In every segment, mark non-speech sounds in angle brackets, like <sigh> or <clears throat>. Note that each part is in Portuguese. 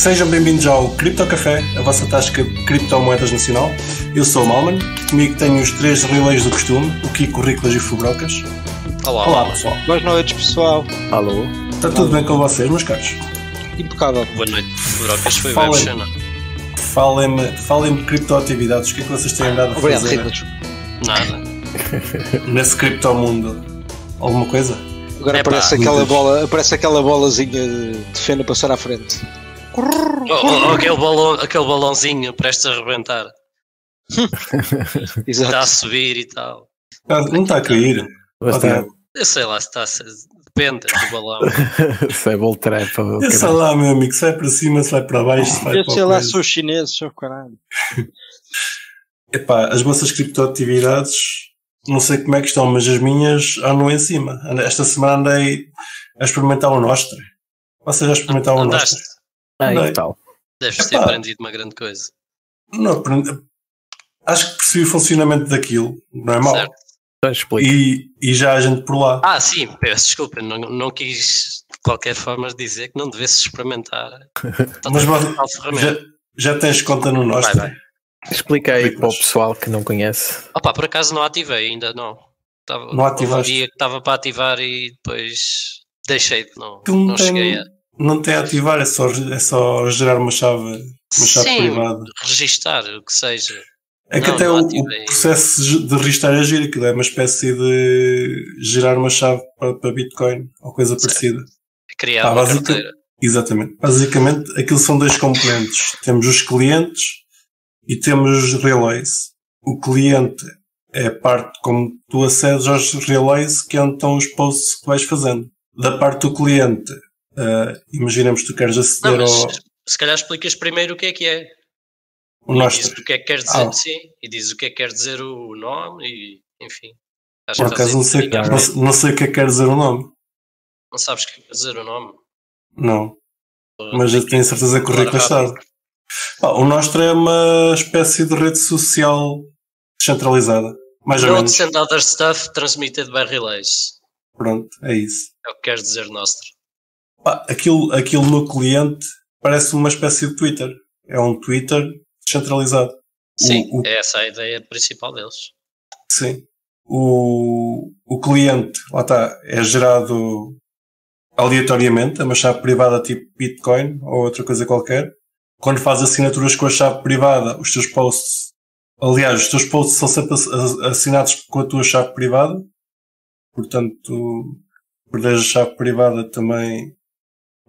Sejam bem-vindos ao Cripto Café, a vossa tasca de criptomoedas nacional. Eu sou o Malman, comigo tenho os três relays do costume, o Kiko, Rícolas e Fubrocas. Olá. Olá, pessoal. Boas noites, pessoal. Alô? Está tudo bem com vocês, meus caros? Impecável. Boa noite. Brocas foi bem. Xana. Falem-me falem de criptoatividades, o que é que vocês têm andado a Obrigado, fazer Riclas. Nada. <laughs> nesse criptomundo? Alguma coisa? Agora Epá, aparece aquela, muitas. bola, aparece aquela bolazinha de, de feno passar à frente. Oh, oh, aquele, balão, aquele balãozinho prestes a arrebentar. <laughs> Exato. Está a subir e tal. Ah, não está a cair. Eu sei lá se está a ser. Depende do balão. <laughs> Isso é trap. Eu sei lá, meu amigo, se vai para cima, se vai para baixo, se vai Eu para sei lá, coisa. sou chinês, sou caralho. <laughs> Epá, as vossas criptoatividades, não sei como é que estão, mas as minhas andam em cima. Esta semana andei a experimentar o Nostre. Vocês já experimentaram o. Nostre? Ah, Não. e tal. Deves ter aprendido uma grande coisa. Não, aprendi- acho que percebi o funcionamento daquilo, não é mau. Certo. Então explica. E, e já há gente por lá. Ah, sim, peço desculpa. Não, não quis de qualquer forma dizer que não devesse experimentar. <laughs> Mas já, já tens conta no Vai, vai. Explica aí para o pessoal que não conhece. Opa, por acaso não ativei, ainda não. Tava, Não houve um ativaste? dia que estava para ativar e depois deixei de não, não cheguei a não tem a ativar, é só, é só gerar uma chave, uma chave Sim. privada. registar, o que seja. É que Não, até não o, o processo de registrar é giro, aquilo é uma espécie de gerar uma chave para, para Bitcoin ou coisa Certo. parecida. Criar Ah, uma basica- carteira. Exatamente. Basicamente, aquilo são dois componentes. temos os clientes e temos os relays. O cliente é a parte como tu acedes aos relays, que é estão os posts que vais fazendo. Da parte do cliente, ah, imaginemos que tu queres Não, aceder mas ao, se calhar explicas primeiro o que é que é. nosso. dizes o que é que quer dizer, Ah. sim. E dizes o que é que quer dizer o nome e enfim. Por acaso não sei, não, não sei o que é que quer dizer o nome. Não sabes o que quer dizer o nome. Não. Mas eu tenho certeza que o Rico sabe. Pá, o Nostro é uma espécie de rede social descentralizada. Mais ou menos. Notes and other stuff transmitted by relays. Pronto, é isso. É o que queres dizer, Nostro. Pá, aquilo, aquilo no cliente parece uma espécie de Twitter. É um Twitter descentralizado. Sim, o- é essa a ideia principal deles. Sim. O, o cliente, lá está, é gerado aleatoriamente, é uma chave privada tipo Bitcoin ou outra coisa qualquer. Quando faz assinaturas com a chave privada, os teus posts, aliás, os teus posts são sempre ass- ass- assinados com a tua chave privada. Portanto, perderes a chave privada também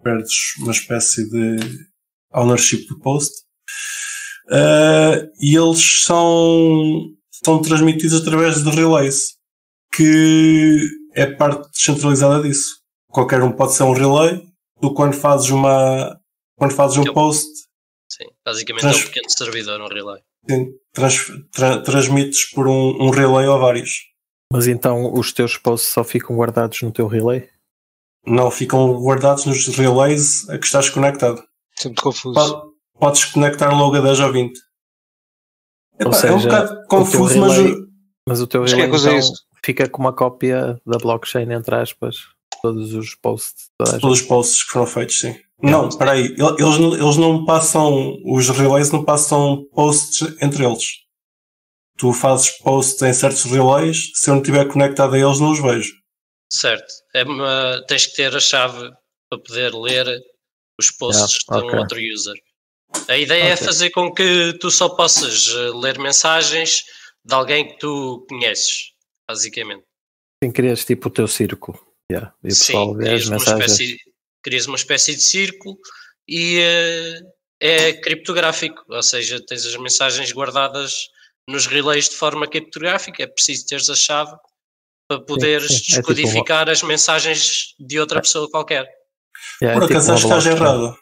perdes uma espécie de ownership do post. Uh, e eles são, são transmitidos através de relays, que é parte descentralizada disso. Qualquer um pode ser um relay. Tu quando fazes uma, quando fazes um Eu- post, Sim, basicamente é Trans- um pequeno servidor, um relay. sim, trans, tra- transmites por um, um relay ou vários. Mas então os teus posts só ficam guardados no teu relay? Não ficam guardados nos relays a que estás conectado. Sempre confuso. Po- Podes conectar logo a 10 ou 20. Ou Epá, é um seja, bocado confuso, mas relay- Mas o teu Mas que relay é é então, fica com uma cópia da blockchain, entre aspas, todos os posts. Todos os posts que foram feitos, sim. Não, espera aí. El- Eles, não- eles não passam, os relays não passam posts entre eles. Tu fazes posts em certos relays, se eu não estiver conectado a eles, não os vejo. Certo. É uma- tens que ter a chave para poder ler os posts Yeah, de ok. um outro user. A ideia é Ok. fazer com que tu só possas eh, ler mensagens de alguém que tu conheces, basicamente. Sim, crias tipo o teu círculo. Yeah. E o pessoal Sim, vê as crias uma, mensagens. espécie, crias uma espécie de círculo e eh, é criptográfico, ou seja, tens as mensagens guardadas nos relays de forma criptográfica, é preciso teres a chave para poderes sim, é tipo descodificar as mensagens de outra pessoa qualquer. Yeah, Por é tipo acaso uma acho que estás errado.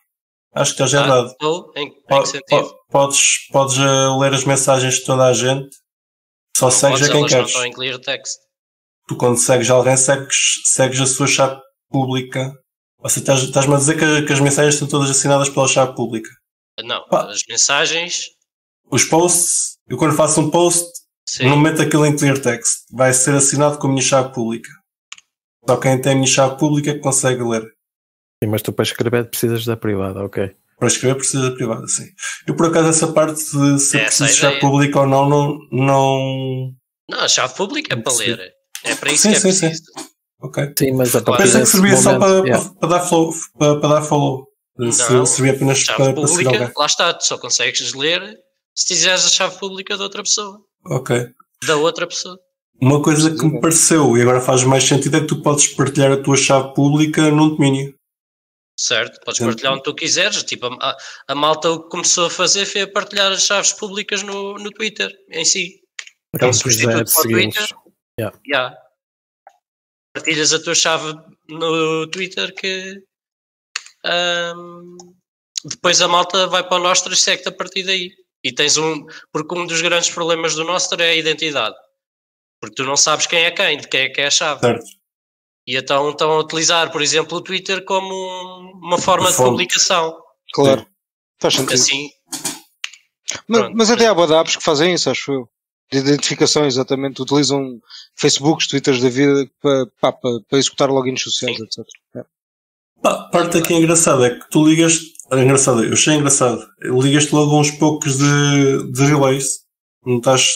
Acho que estás Ah, errado. Ou em, em que Po- sentido? po- Podes, podes eh, ler as mensagens de toda a gente, só Não segues podes, a quem elas não queres. estão em clear text. Tu quando segues alguém, segues, segues a sua chave pública. Ou seja, estás- estás-me a dizer que, que as mensagens estão todas assinadas pela chave pública. Não, Pá. as mensagens, Os posts, eu quando faço um post, sim, não meto aquilo em clear text. Vai ser assinado com a minha chave pública. Só quem tem a minha chave pública é que consegue ler. Sim, mas tu para escrever precisas da privada, ok. Para escrever precisa de privada, sim. Eu por acaso essa parte de se é Essa preciso a deixar ideia. público ou não, não, não. Não, a chave pública é para Sim. ler. É para isso Sim, que é sim, sim. preciso. Ok. Sim, mas a partir Pensei que servia só momento, para, yeah. para, para dar flow, para, para dar follow. Se- Não. servia apenas Chave para, para seguir pública, alguém. lá está, tu só consegues ler se tiveres a chave pública da outra pessoa. Ok. Da outra pessoa. Uma coisa que me pareceu e agora faz mais sentido é que tu podes partilhar a tua chave pública num domínio. Certo? Podes Sim. partilhar onde tu quiseres. Tipo, a, a malta o que começou a fazer foi a partilhar as chaves públicas no, no Twitter em si. Quem um substituto quiser para o. Twitter. Já. Partilhas a tua chave no Twitter que ahm, depois a malta vai para o Nostra e segue-te a partir daí. E tens um. Porque um dos grandes problemas do Nostra é a identidade. Porque tu não sabes quem é quem, de quem é que é a chave. Certo. E então estão a utilizar, por exemplo, o Twitter como um- uma forma de publicação. Claro. Faz sentido. Assim, Mas, pronto. mas até há apps que fazem isso, acho eu. De identificação, exatamente. Utilizam Facebooks, Twitters da vida para, para, para executar logins sociais, Sim. etc. É. Pá, a parte aqui engraçada é que tu ligas. É engraçado, eu achei engraçado. Ligas-te logo uns poucos de, de relays. Não estás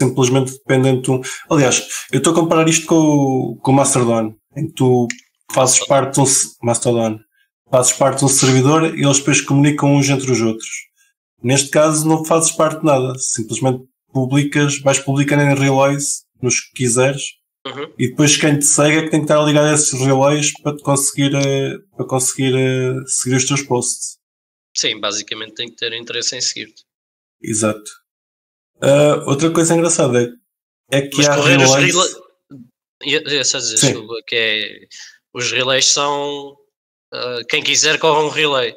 simplesmente dependente de um. Aliás, eu estou a comparar isto com, o- com o Mastodon, em que tu fazes parte de um Mastodon, fazes parte de um servidor e eles depois comunicam uns entre os outros. Neste caso não fazes parte de nada, simplesmente publicas, vais publicando em relays nos que quiseres uhum. e depois quem te segue é que tem que estar ligado a esses relays para conseguir, eh, para conseguir eh, seguir os teus posts. sim, basicamente tem que ter interesse em seguir-te. Exato. Ah, outra coisa engraçada é, que Mas há relays. só dizer, desculpa, que é. Os relays são. ah, quem quiser corre um relay.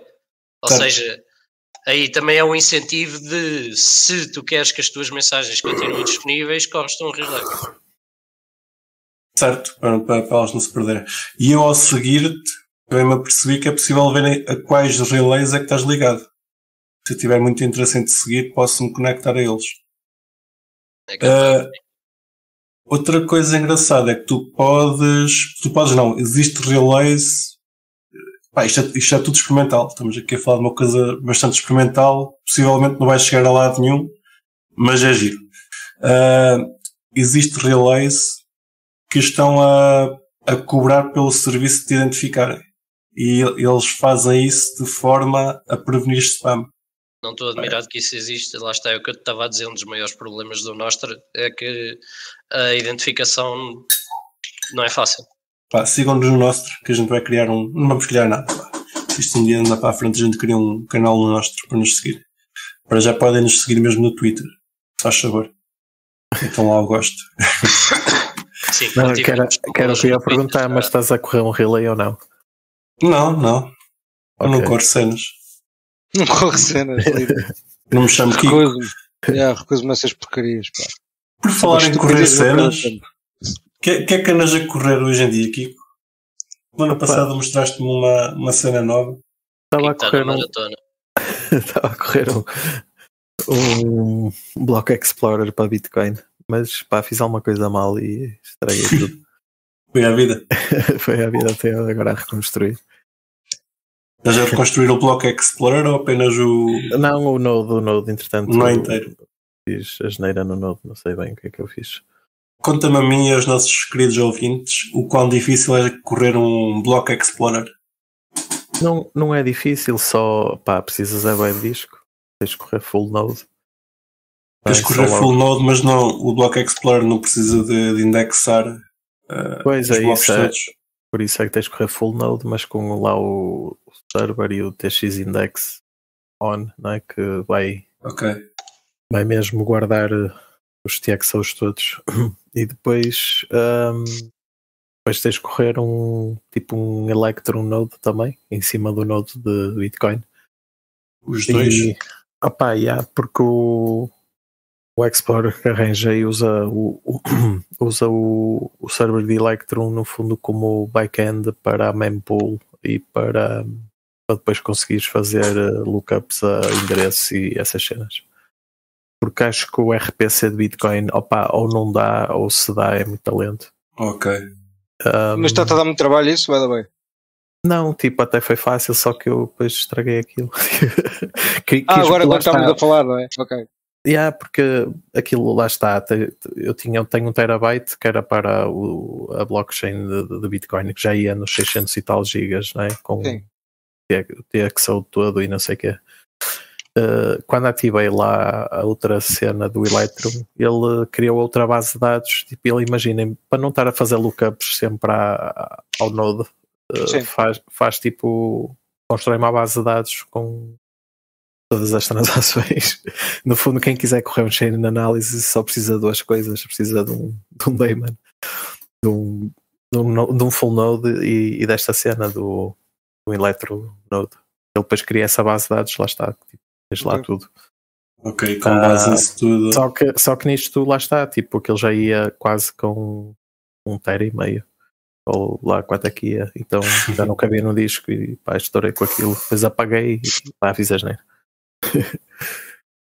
Ou Certo. seja, aí também é um incentivo de se tu queres que as tuas mensagens continuem disponíveis, corres-te um relay. Certo, para, para, para elas não se perderem. E eu ao seguir-te, também me apercebi que é possível ver a quais relays é que estás ligado. Se eu tiver muito interesse em te seguir, posso-me conectar a eles. É. Ah, outra coisa engraçada é que tu podes, tu podes não, existe relays, pá, isto, é, isto é tudo experimental, estamos aqui a falar de uma coisa bastante experimental, possivelmente não vai chegar a lado nenhum, mas é giro. Ah, existe relays que estão a, a cobrar pelo serviço de te identificarem. E eles fazem isso de forma a prevenir spam. Não estou admirado que isso existe. Lá está, é o que eu te estava a dizer. Um dos maiores problemas do Nostra é que a identificação não é fácil. Pá, sigam-nos no nosso, que a gente vai criar um. Não vamos criar nada. Pá. Isto um dia anda para a frente, a gente cria um canal no nosso para nos seguir. Para já podem nos seguir mesmo no Twitter. Faz favor. Então lá eu gosto. <laughs> Sim, Não, que eu ia no perguntar, mas estás a correr um relay ou não? Não, não. Eu não corro cenas. Não corre cenas. <laughs> Não me chamo Kiko. Recuso-me. Yeah, Recuso-me a essas porcarias. Pá. Por falar em correr cenas, o que, que é que andas a correr hoje em dia, Kiko? Semana passada mostraste-me uma, uma cena nova. Estava a Está correr um, maratona. <laughs> estava a correr um, um Block Explorer para Bitcoin, mas pá, fiz alguma coisa mal e estraguei <laughs> tudo. Foi a vida. <laughs> Foi a vida até agora a reconstruir. Estás a reconstruir o Block Explorer ou apenas o. Não, o Node, o Node, entretanto. Não é inteiro. Fiz a geneira no Node, não sei bem o que é que eu fiz. Conta-me a mim e aos nossos queridos ouvintes o quão difícil é correr um Block Explorer. Não, não é difícil, só pá, precisas é bem disco. Tens de correr full Node. Tens de Vai, correr full node, mas não, o Block Explorer não precisa de, de indexar uh, Pois os é, blocos isso é, por isso é que tens de correr full Node, mas com lá o, o server e o TX index on, não é? que vai, Ok. vai mesmo guardar eh, os TXOs todos. <coughs> E depois, ahm, depois tens de correr um tipo um Electron Node também, em cima do Node de Bitcoin. Os dois. E, opá, yeah, porque o, o Explorer que arranjei usa o, o- <clears throat> usa o, o server de Electron no fundo como backend para a mempool e para, para depois conseguires fazer eh, lookups a endereço e essas cenas. Porque acho que o RPC de Bitcoin opa, ou não dá ou se dá é muito lento. Ok. Um, Mas está a dar muito trabalho isso, vai dar bem. Não, tipo, até foi fácil, só que eu depois estraguei aquilo. <laughs> Que, ah, agora agora estamos a falar, não é? Ok. Yeah, porque aquilo lá está, eu tinha, tenho um terabyte que era para o, a blockchain de, de, Bitcoin, que já ia nos 600 e tal gigas, né? com Sim. o TXO todo e não sei o quê. Uh, quando ativei lá a outra cena do Electrum, ele criou outra base de dados. Tipo, ele imaginem, para não estar a fazer lookups sempre à, ao Node, uh, faz, faz tipo, constrói uma base de dados com todas as transações. No fundo, quem quiser correr um chain análise só precisa de duas coisas: precisa de um, de um daemon, de um, de um, de um full node e, e, desta cena do, do electro node. Ele depois cria essa base de dados, lá está, tipo, tens lá tudo. Ok, com base nisso uh, tudo. Só que, só que nisto lá está, tipo, que ele já ia quase com um tera e meio. Ou lá quanto é que ia. Então já não cabia no disco e pá, estourei com aquilo. Depois apaguei e pá, fiz as neiras. <laughs>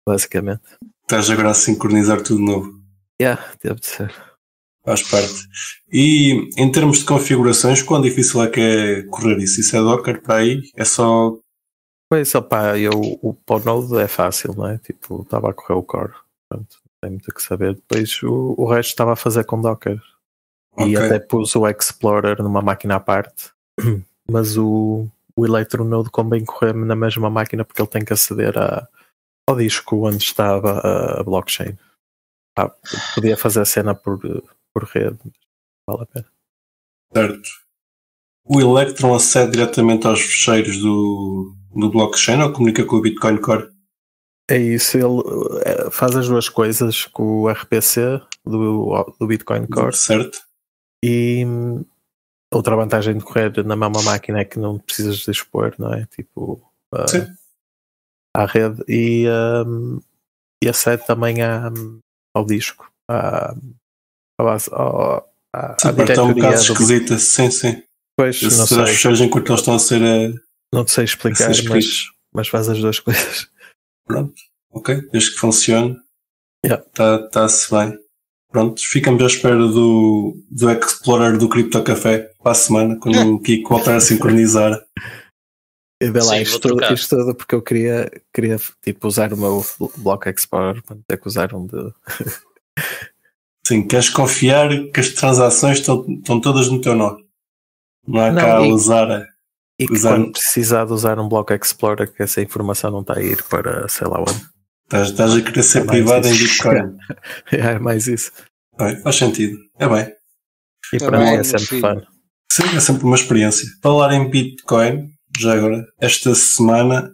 Basicamente. Estás agora a sincronizar tudo de novo. Yeah, deve de ser. Faz parte. E em termos de configurações, quão difícil é que é correr isso? Isso é Docker para aí? É só. Pois, opá, eu, o Node é fácil, não é? Tipo, estava a correr o core. Portanto, tem muito o que saber. Depois o, o resto estava a fazer com Docker. Okay. E até pus o Explorer numa máquina à parte. <clears throat> Mas o, o Electronode convém correr na mesma máquina porque ele tem que aceder a, ao disco onde estava a, a blockchain. Ah, podia fazer a cena por, por rede, vale a pena. Certo. O Electron acede diretamente aos fecheiros do, do blockchain ou comunica com o Bitcoin Core? É isso, ele eh, faz as duas coisas com o RPC do, do Bitcoin Core. Certo. E Outra vantagem de correr na mesma máquina é que não precisas de expor, não é? Tipo, uh, à rede e, um, e acede também à, ao disco, à, à base, ao, à, sim, à está um bocado esquisita, sim, sim. Pois, Esse não sei. Fecheiros enquanto eles estão a ser. A, não sei explicar, mas, mas faz as duas <laughs> coisas. Pronto, ok, desde que funcione, está-se yeah. bem. Pronto, ficamos à espera do, do Explorer do Cripto Café para a semana, quando o <laughs> Kiko voltar a sincronizar. E vê lá, isto, tudo, isto tudo porque eu queria, queria tipo, usar o meu Block Explorer para ter que usar um de. <laughs> Sim, queres confiar que as transações estão, estão todas no teu nome. Não há cá a usar. E que usar... quando precisar de usar um Block Explorer, que essa informação não está a ir para sei lá onde. Estás, estás a querer ser é privado em Bitcoin. <laughs> é mais isso. Bem, faz sentido. É bem. E é para mim é sempre fun. Sim, é sempre uma experiência. Falar em Bitcoin, já agora, esta semana,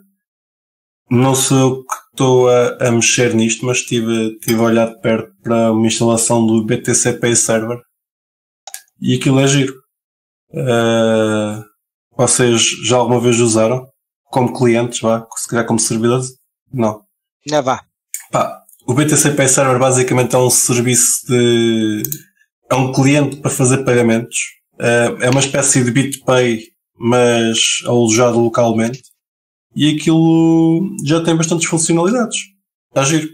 não sou eu que estou a, a mexer nisto, mas estive, estive a olhar de perto para uma instalação do BTC Pay Server e aquilo é giro. Uh, vocês já alguma vez usaram? Como clientes, vá? Se calhar como servidores? Não. Pá, o BTC Pay Server basicamente é um serviço de. é um cliente para fazer pagamentos. Eh, é uma espécie de BitPay, mas alojado localmente. E aquilo já tem bastantes funcionalidades. Está giro.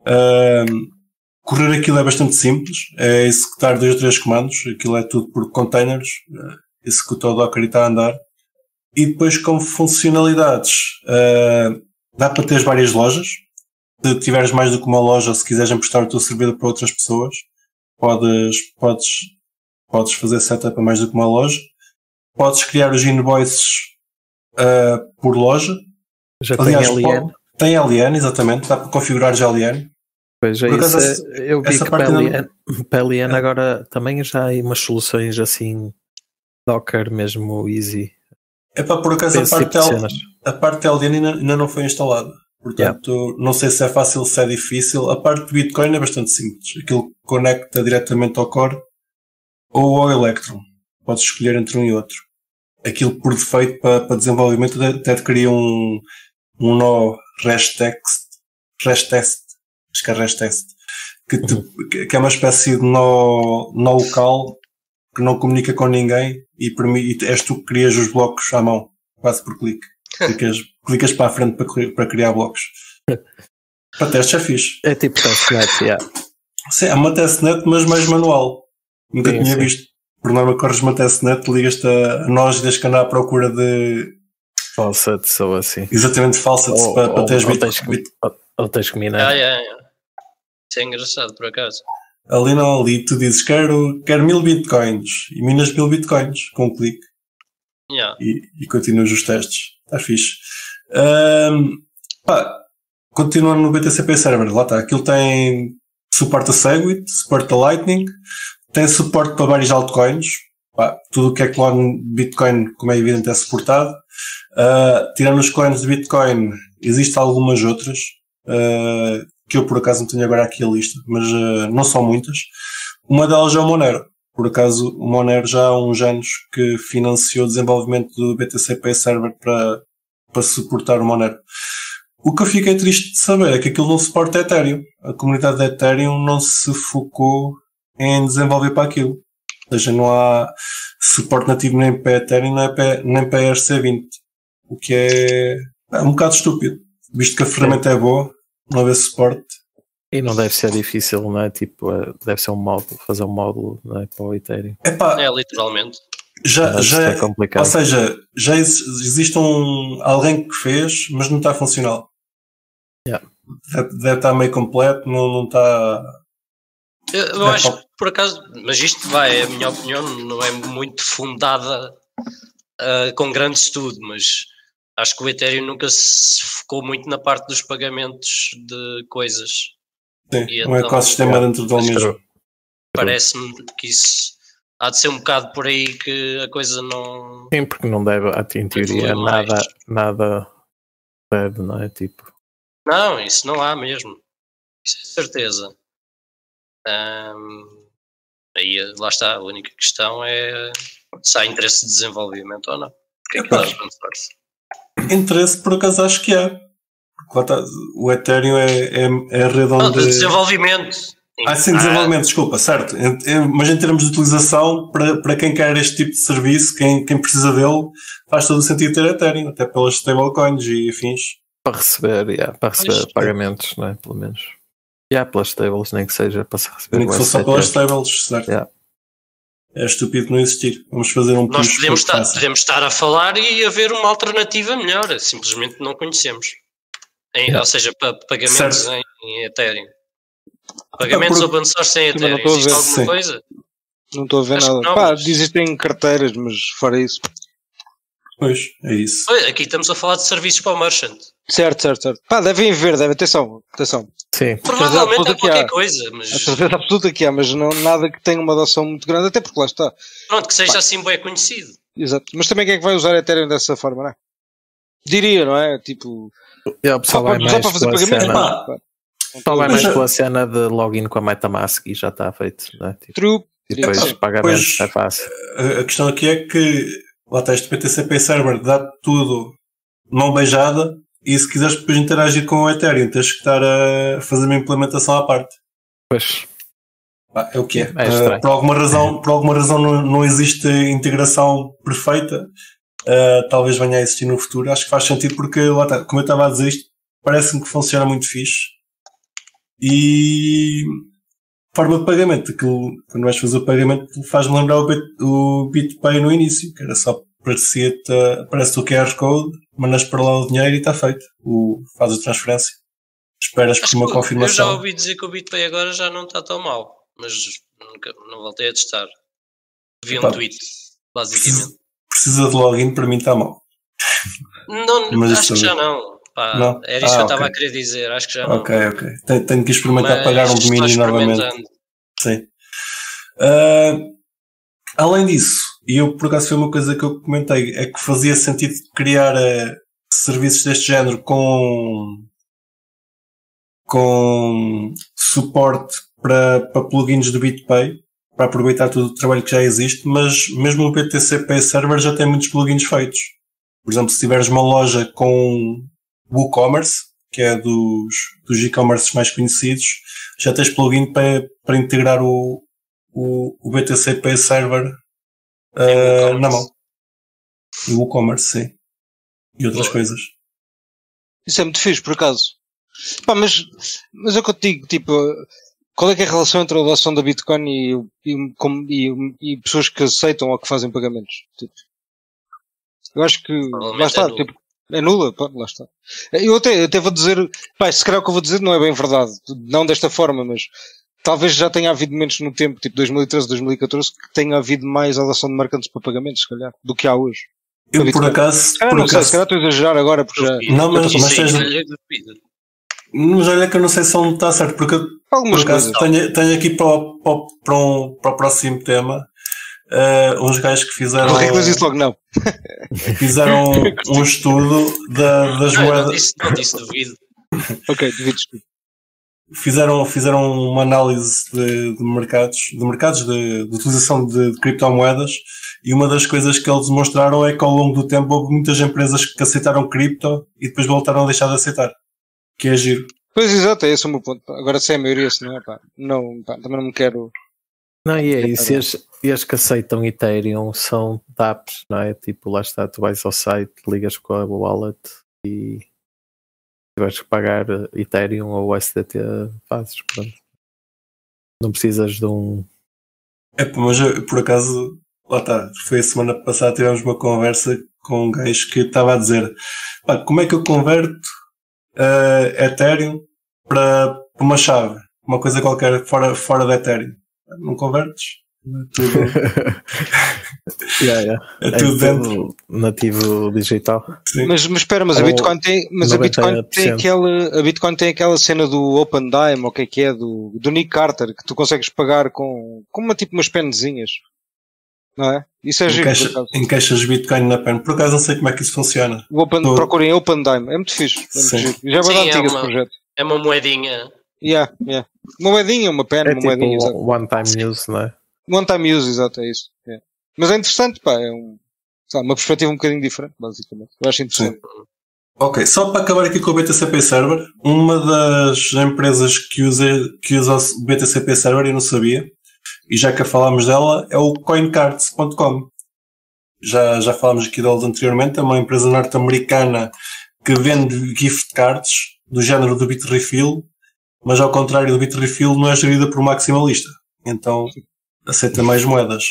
Uh, correr aquilo é bastante simples. É executar dois ou três comandos. Aquilo é tudo por containers. Uh, executa o Docker e está a andar. E depois como funcionalidades, uh, dá para ter várias lojas. Se tiveres mais do que uma loja, se quiseres emprestar o teu servidor para outras pessoas, podes, podes, podes fazer setup a mais do que uma loja. Podes criar os invoices uh, por loja. Já Aliás, tem LN? tem LN, exatamente. Dá para configurar já LN. Pois é, isso, essa, eu vi que para LN, <coughs> para LN agora também já há umas soluções assim Docker mesmo easy. É para por acaso a parte, tipo a parte LN ainda, ainda não foi instalada. Portanto, yeah. não sei se é fácil, se é difícil. A parte do Bitcoin é bastante simples. Aquilo conecta diretamente ao Core ou ao Electron. Podes escolher entre um e outro. Aquilo por defeito para, para desenvolvimento até te cria um, um nó REST text, REST test, acho que é REST test, que, te, uhum. que é uma espécie de nó, nó local que não comunica com ninguém e permite, és tu que crias os blocos à mão, quase por clique. Clicas, clicas para a frente para, para criar blocos. para testes é fixe. É tipo testnet, yeah. Sim, é uma testnet, mas mais manual. Nunca sim, tinha sim. visto. por norma corres uma testnet, ligas-te a, nós e deixas que andar à procura de Falsets ou assim. exatamente falsets Ou, para, para teres ou bit, tens que, bit- ou- ou tens que minar. Ah, é, é. Isso é engraçado, por acaso. Ali não, ali tu dizes quero, quero mil bitcoins e minas mil bitcoins com um clique Yeah. e, e continuas os testes. Está fixe. Ahm, pá, continuando no BTCP Server, lá está. Aquilo tem suporte a Segwit, suporte a Lightning, tem suporte para vários altcoins. Pá, tudo o que é clone Bitcoin, como é evidente, é suportado. Ah, tirando os coins de Bitcoin, existem algumas outras, ah, que eu por acaso não tenho agora aqui a lista, mas ah, não são muitas. Uma delas é o Monero. Por acaso, o Monero já há uns anos que financiou o desenvolvimento do BTCP Server para, para suportar o Monero. O que eu fiquei triste de saber é que aquilo não suporta Ethereum. A comunidade de Ethereum não se focou em desenvolver para aquilo. Ou seja, não há suporte nativo nem para Ethereum nem para, nem para ERC20. O que é, é um bocado estúpido. Visto que a ferramenta é boa, não haver suporte. E não deve ser difícil, não é? Tipo, eh, deve ser um módulo, fazer um módulo não é? para o Ethereum. Epá, É, literalmente. já, Mas já é é, complicado. Ou seja, já ex- existe um, alguém que fez, mas não está funcional. Yeah. Deve, deve estar meio completo, não, não está. Eu, eu É, acho que, por acaso, mas isto vai, a minha opinião não é muito fundada ah, com grande estudo, mas acho que o Ethereum nunca se focou muito na parte dos pagamentos de coisas. Sim, um então, ecossistema yeah, dentro dele que mesmo. Parece-me que isso há de ser um bocado por aí que a coisa não. Sim, porque não deve, em teoria, mais. nada, nada deve, não é? Tipo, Não, isso não há mesmo. Isso é certeza. Ahm, aí lá está, a única questão é se há interesse de desenvolvimento ou não. Porque é que. Interesse, por acaso, acho que há. O Ethereum é, é, é a rede Não, onde. de desenvolvimento. Ah, sim, desenvolvimento, desculpa, certo. Mas em termos de utilização, para, para quem quer este tipo de serviço, quem, quem precisa dele, faz todo o sentido ter Ethereum, até pelas stablecoins e afins. para receber, yeah, para receber Pois. pagamentos, não é? Pelo menos. Yeah, pelas tables, nem que seja para se receber Nem que fosse só pelas SCT. stables, certo? Yeah. É estúpido não existir. Vamos fazer um Nós podemos estar, podemos estar a falar e haver uma alternativa melhor, simplesmente não conhecemos. Em- Yeah. Ou seja, para pagamentos Certo. em, Ethereum. Pagamentos por- open source em não Ethereum. estou a Existe ver, alguma sim. coisa? Não estou a ver Acho nada. não, Pá, mas- existem carteiras, mas fora isso. Pois, é isso. Olha, Aqui estamos a falar de serviços para o merchant. Certo, certo, certo. Pá, devem haver, devem. Atenção, atenção. Sim, Provavelmente há que qualquer há. coisa, mas A certeza absoluta que há, mas não, nada que tenha uma adoção muito grande, até porque lá está. pronto, que seja assim bem conhecido. Exato. Mas também quem é que vai usar Ethereum dessa forma, não é? Diria, não é? Tipo, yeah, o pessoal só vai mais para fazer pagamentos. cena, Pá. o pessoal vai mais pela cena de login com a Metamask e já está feito, não é? Tipo, True. e depois pagamentos Pois- é fácil. A, questão aqui é que lá está este PTCP server dá tudo mão beijada e se quiseres depois interagir com o Ethereum tens que estar a fazer uma implementação à parte. Pois, Pá, é o que é. É Uh, por alguma razão, por alguma razão não, não existe integração perfeita. Uh, talvez venha a existir no futuro. Acho que faz sentido porque, está, como eu estava a dizer isto, parece-me que funciona muito fixe. E forma de pagamento, aquilo, quando vais fazer o pagamento, faz-me lembrar o, Bit, o BitPay no início, que era só parecia-te, aparece o QR Code, mandas para lá o dinheiro e está feito. O, faz a transferência. Esperas por uma que Eu já confirmação. ouvi dizer que o BitPay agora já não está tão mal, mas nunca, não voltei a testar. Vi um tweet, basicamente. Precisa de login, para mim está mal. Não, Mas acho que já não. Pá, Não? Era isso Ah, que eu estava ok. a querer dizer, acho que já não. Ok, ok. Tenho, tenho que experimentar Mas pagar um domínio novamente. Sim. Ah, além disso, e eu por acaso foi uma coisa que eu comentei, é que fazia sentido criar eh, serviços deste género com com suporte para, para plugins do BitPay, para aproveitar todo o trabalho que já existe, mas mesmo o PTCP Server já tem muitos plugins feitos. Por exemplo, se tiveres uma loja com WooCommerce, que é dos, dos e-commerces mais conhecidos, já tens plugin para, para integrar o, o, o BTCP Server eh, na mão. E o WooCommerce, sim. E outras Boa. coisas. Isso é muito fixe, por acaso. Pá, mas, mas é o que eu te digo, tipo, qual é que é a relação entre a adoção da Bitcoin e, e, com- e- e pessoas que aceitam ou que fazem pagamentos? Tipo, eu acho que, lá está, é nula. tipo, é nula, pá, lá está. Eu até, até vou dizer, pá, se calhar o que eu vou dizer não é bem verdade, não desta forma, mas talvez já tenha havido momentos no tempo, tipo 2013, 2014, que tenha havido mais adoção de marcantes para pagamentos, se calhar, do que há hoje. Eu, por acaso, Se calhar por não sei, se acaso, calhar estou a exagerar agora, porque já. Não, mas- mas duvido. mas olha que eu não sei se ele está certo, porque eu, algumas coisas. tenho, tenho aqui para, o- para, um, para o próximo tema eh, uns gajos que fizeram, O Rico mas disse logo não. <laughs> fizeram <laughs> um estudo da- das Não, eu não moedas. disse, não disse duvido. Ok, duvides tu. fizeram, fizeram uma análise de, de mercados, de mercados de, de utilização de, de criptomoedas e uma das coisas que eles demonstraram é que ao longo do tempo houve muitas empresas que aceitaram cripto e depois voltaram a deixar de aceitar. Que é giro. Pois exato, é esse o meu ponto. Agora se é a maioria, se não é, pá, não, pá, também não me quero. Não, e é isso. E as, e as que aceitam Ethereum são dApps, não é? Tipo, lá está, tu vais ao site, ligas com a wallet e se vais pagar Ethereum ou USDT, fazes. Pronto. Não precisas de um. É, mas eu, por acaso, lá está, foi a semana passada tivemos uma conversa com um gajo que estava a dizer pá, como é que eu converto eh, Ethereum para para uma chave, uma coisa qualquer fora, fora da Ethereum. Não convertes? É tudo, <laughs> Yeah, yeah. é tudo dentro. nativo digital. Sim. Mas, mas espera, mas a Ou Bitcoin tem, mas a Bitcoin tem 90%. aquela, a Bitcoin tem aquela cena do Open Dime, ou o que é que é, do, do Nick Carter, que tu consegues pagar com, com uma tipo umas pendezinhas. Não é? Isso é giro, Encaixa, encaixas Bitcoin na pen. Por acaso não sei como é que isso funciona. O Open, Tô- procurem Open Dime, é muito fixe. É muito Sim. giro. Já é Sim, bastante é antigo esse uma- projeto. É uma moedinha. Yeah, yeah. Uma moedinha, uma pen, É uma moedinha, exato. tipo one time use, não é? One time use, exato, é isso. é. Mas é interessante, pá, é um, sabe, uma perspectiva um bocadinho diferente, basicamente. Eu acho interessante. Ok, só para acabar aqui com o BTCP Server, uma das empresas que usa, que usa o BTCP Server, eu não sabia, e já que falámos dela, é o coincards.com. Já, já falámos aqui deles anteriormente, é uma empresa norte-americana que vende gift cards do género do Bitrefill, mas ao contrário do Bitrefill não é gerida por maximalista. Então aceita mais moedas.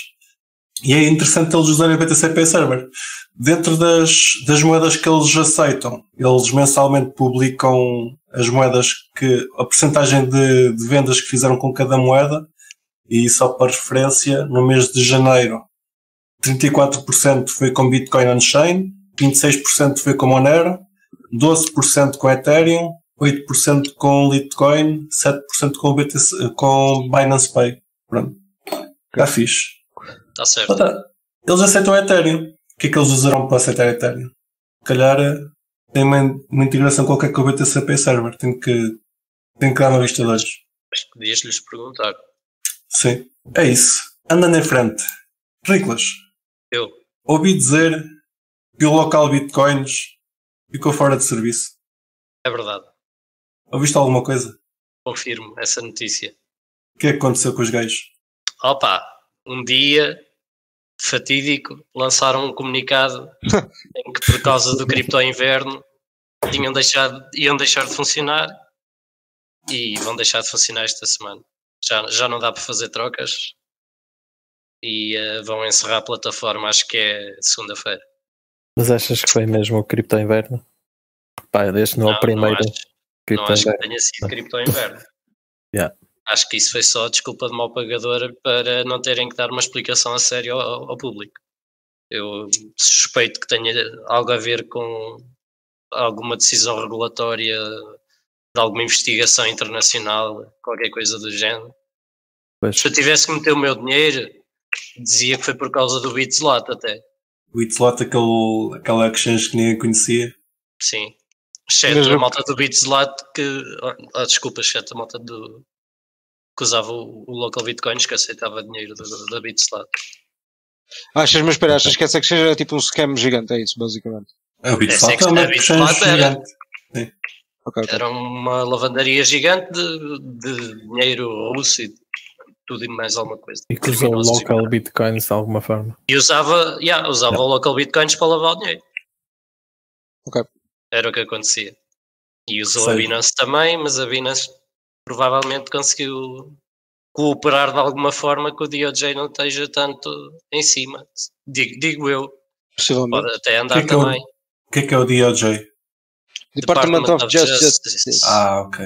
E é interessante eles usarem o BTCP Server. Dentro das, das moedas que eles aceitam, eles mensalmente publicam as moedas que, a porcentagem de, de vendas que fizeram com cada moeda, e só para referência, no mês de janeiro, 34% foi com Bitcoin on-chain, 26% foi com Monero, 12% com Ethereum, 8% com Litecoin, 7% com, BTC, com Binance Pay. Pronto. Está fixe. Está certo. Eles aceitam Ethereum. O que é que eles usarão para aceitar Ethereum? Se calhar eh, tem uma, uma integração qualquer com o BTCP Server. Tem que, tem que dar uma vista de olhos. Mas podias-lhes perguntar. Sim. É isso. Andando em frente. Riclas, Eu. ouvi dizer que o local Bitcoins ficou fora de serviço. É verdade. Ouviste alguma coisa? Confirmo essa notícia. O que é que aconteceu com os gajos? Opa, um dia fatídico lançaram um comunicado <laughs> em que por causa do cripto inverno tinham deixado, iam deixar de funcionar e vão deixar de funcionar esta semana. Já, já não dá para fazer trocas e eh, vão encerrar a plataforma, acho que é segunda-feira. Mas achas que foi mesmo o Cripto Inverno? Pá, este não é o primeiro Não acho, não acho que tenha sido cripto inverno. <laughs> Yeah. Acho que isso foi só desculpa de mau pagador para não terem que dar uma explicação a sério ao, ao público. Eu suspeito que tenha algo a ver com alguma decisão regulatória de alguma investigação internacional, qualquer coisa do género. Pois. Se eu tivesse que meter o meu dinheiro, dizia que foi por causa do Bitslot até. O Itslot, aquele, aquela exchange que ninguém conhecia. Sim. Exceto Mas a malta do Bitslot que. Ah, desculpa, exceto a malta do. que usava o, o local Bitcoins que aceitava dinheiro da, Bitslot. Achas, mas espera, achas que essa exchange era tipo um scam gigante, é isso, basicamente? É, o é Bitslot que é uma Bitslot exchange gigante. Ok, ok. Era uma lavandaria gigante de, de dinheiro russo e tudo e mais alguma coisa. E que usou local Bitcoins de alguma forma. E usava, yeah, usava o local Bitcoins para lavar o dinheiro. Ok. Era o que acontecia. E usou Sei. a Binance também, mas a Binance provavelmente conseguiu cooperar de alguma forma que o DOJ não esteja tanto em cima. Digo, digo eu. Possivelmente. Pode até andar Que que é também. O que é que é o DOJ? Department, of, Justice. Ah, ok.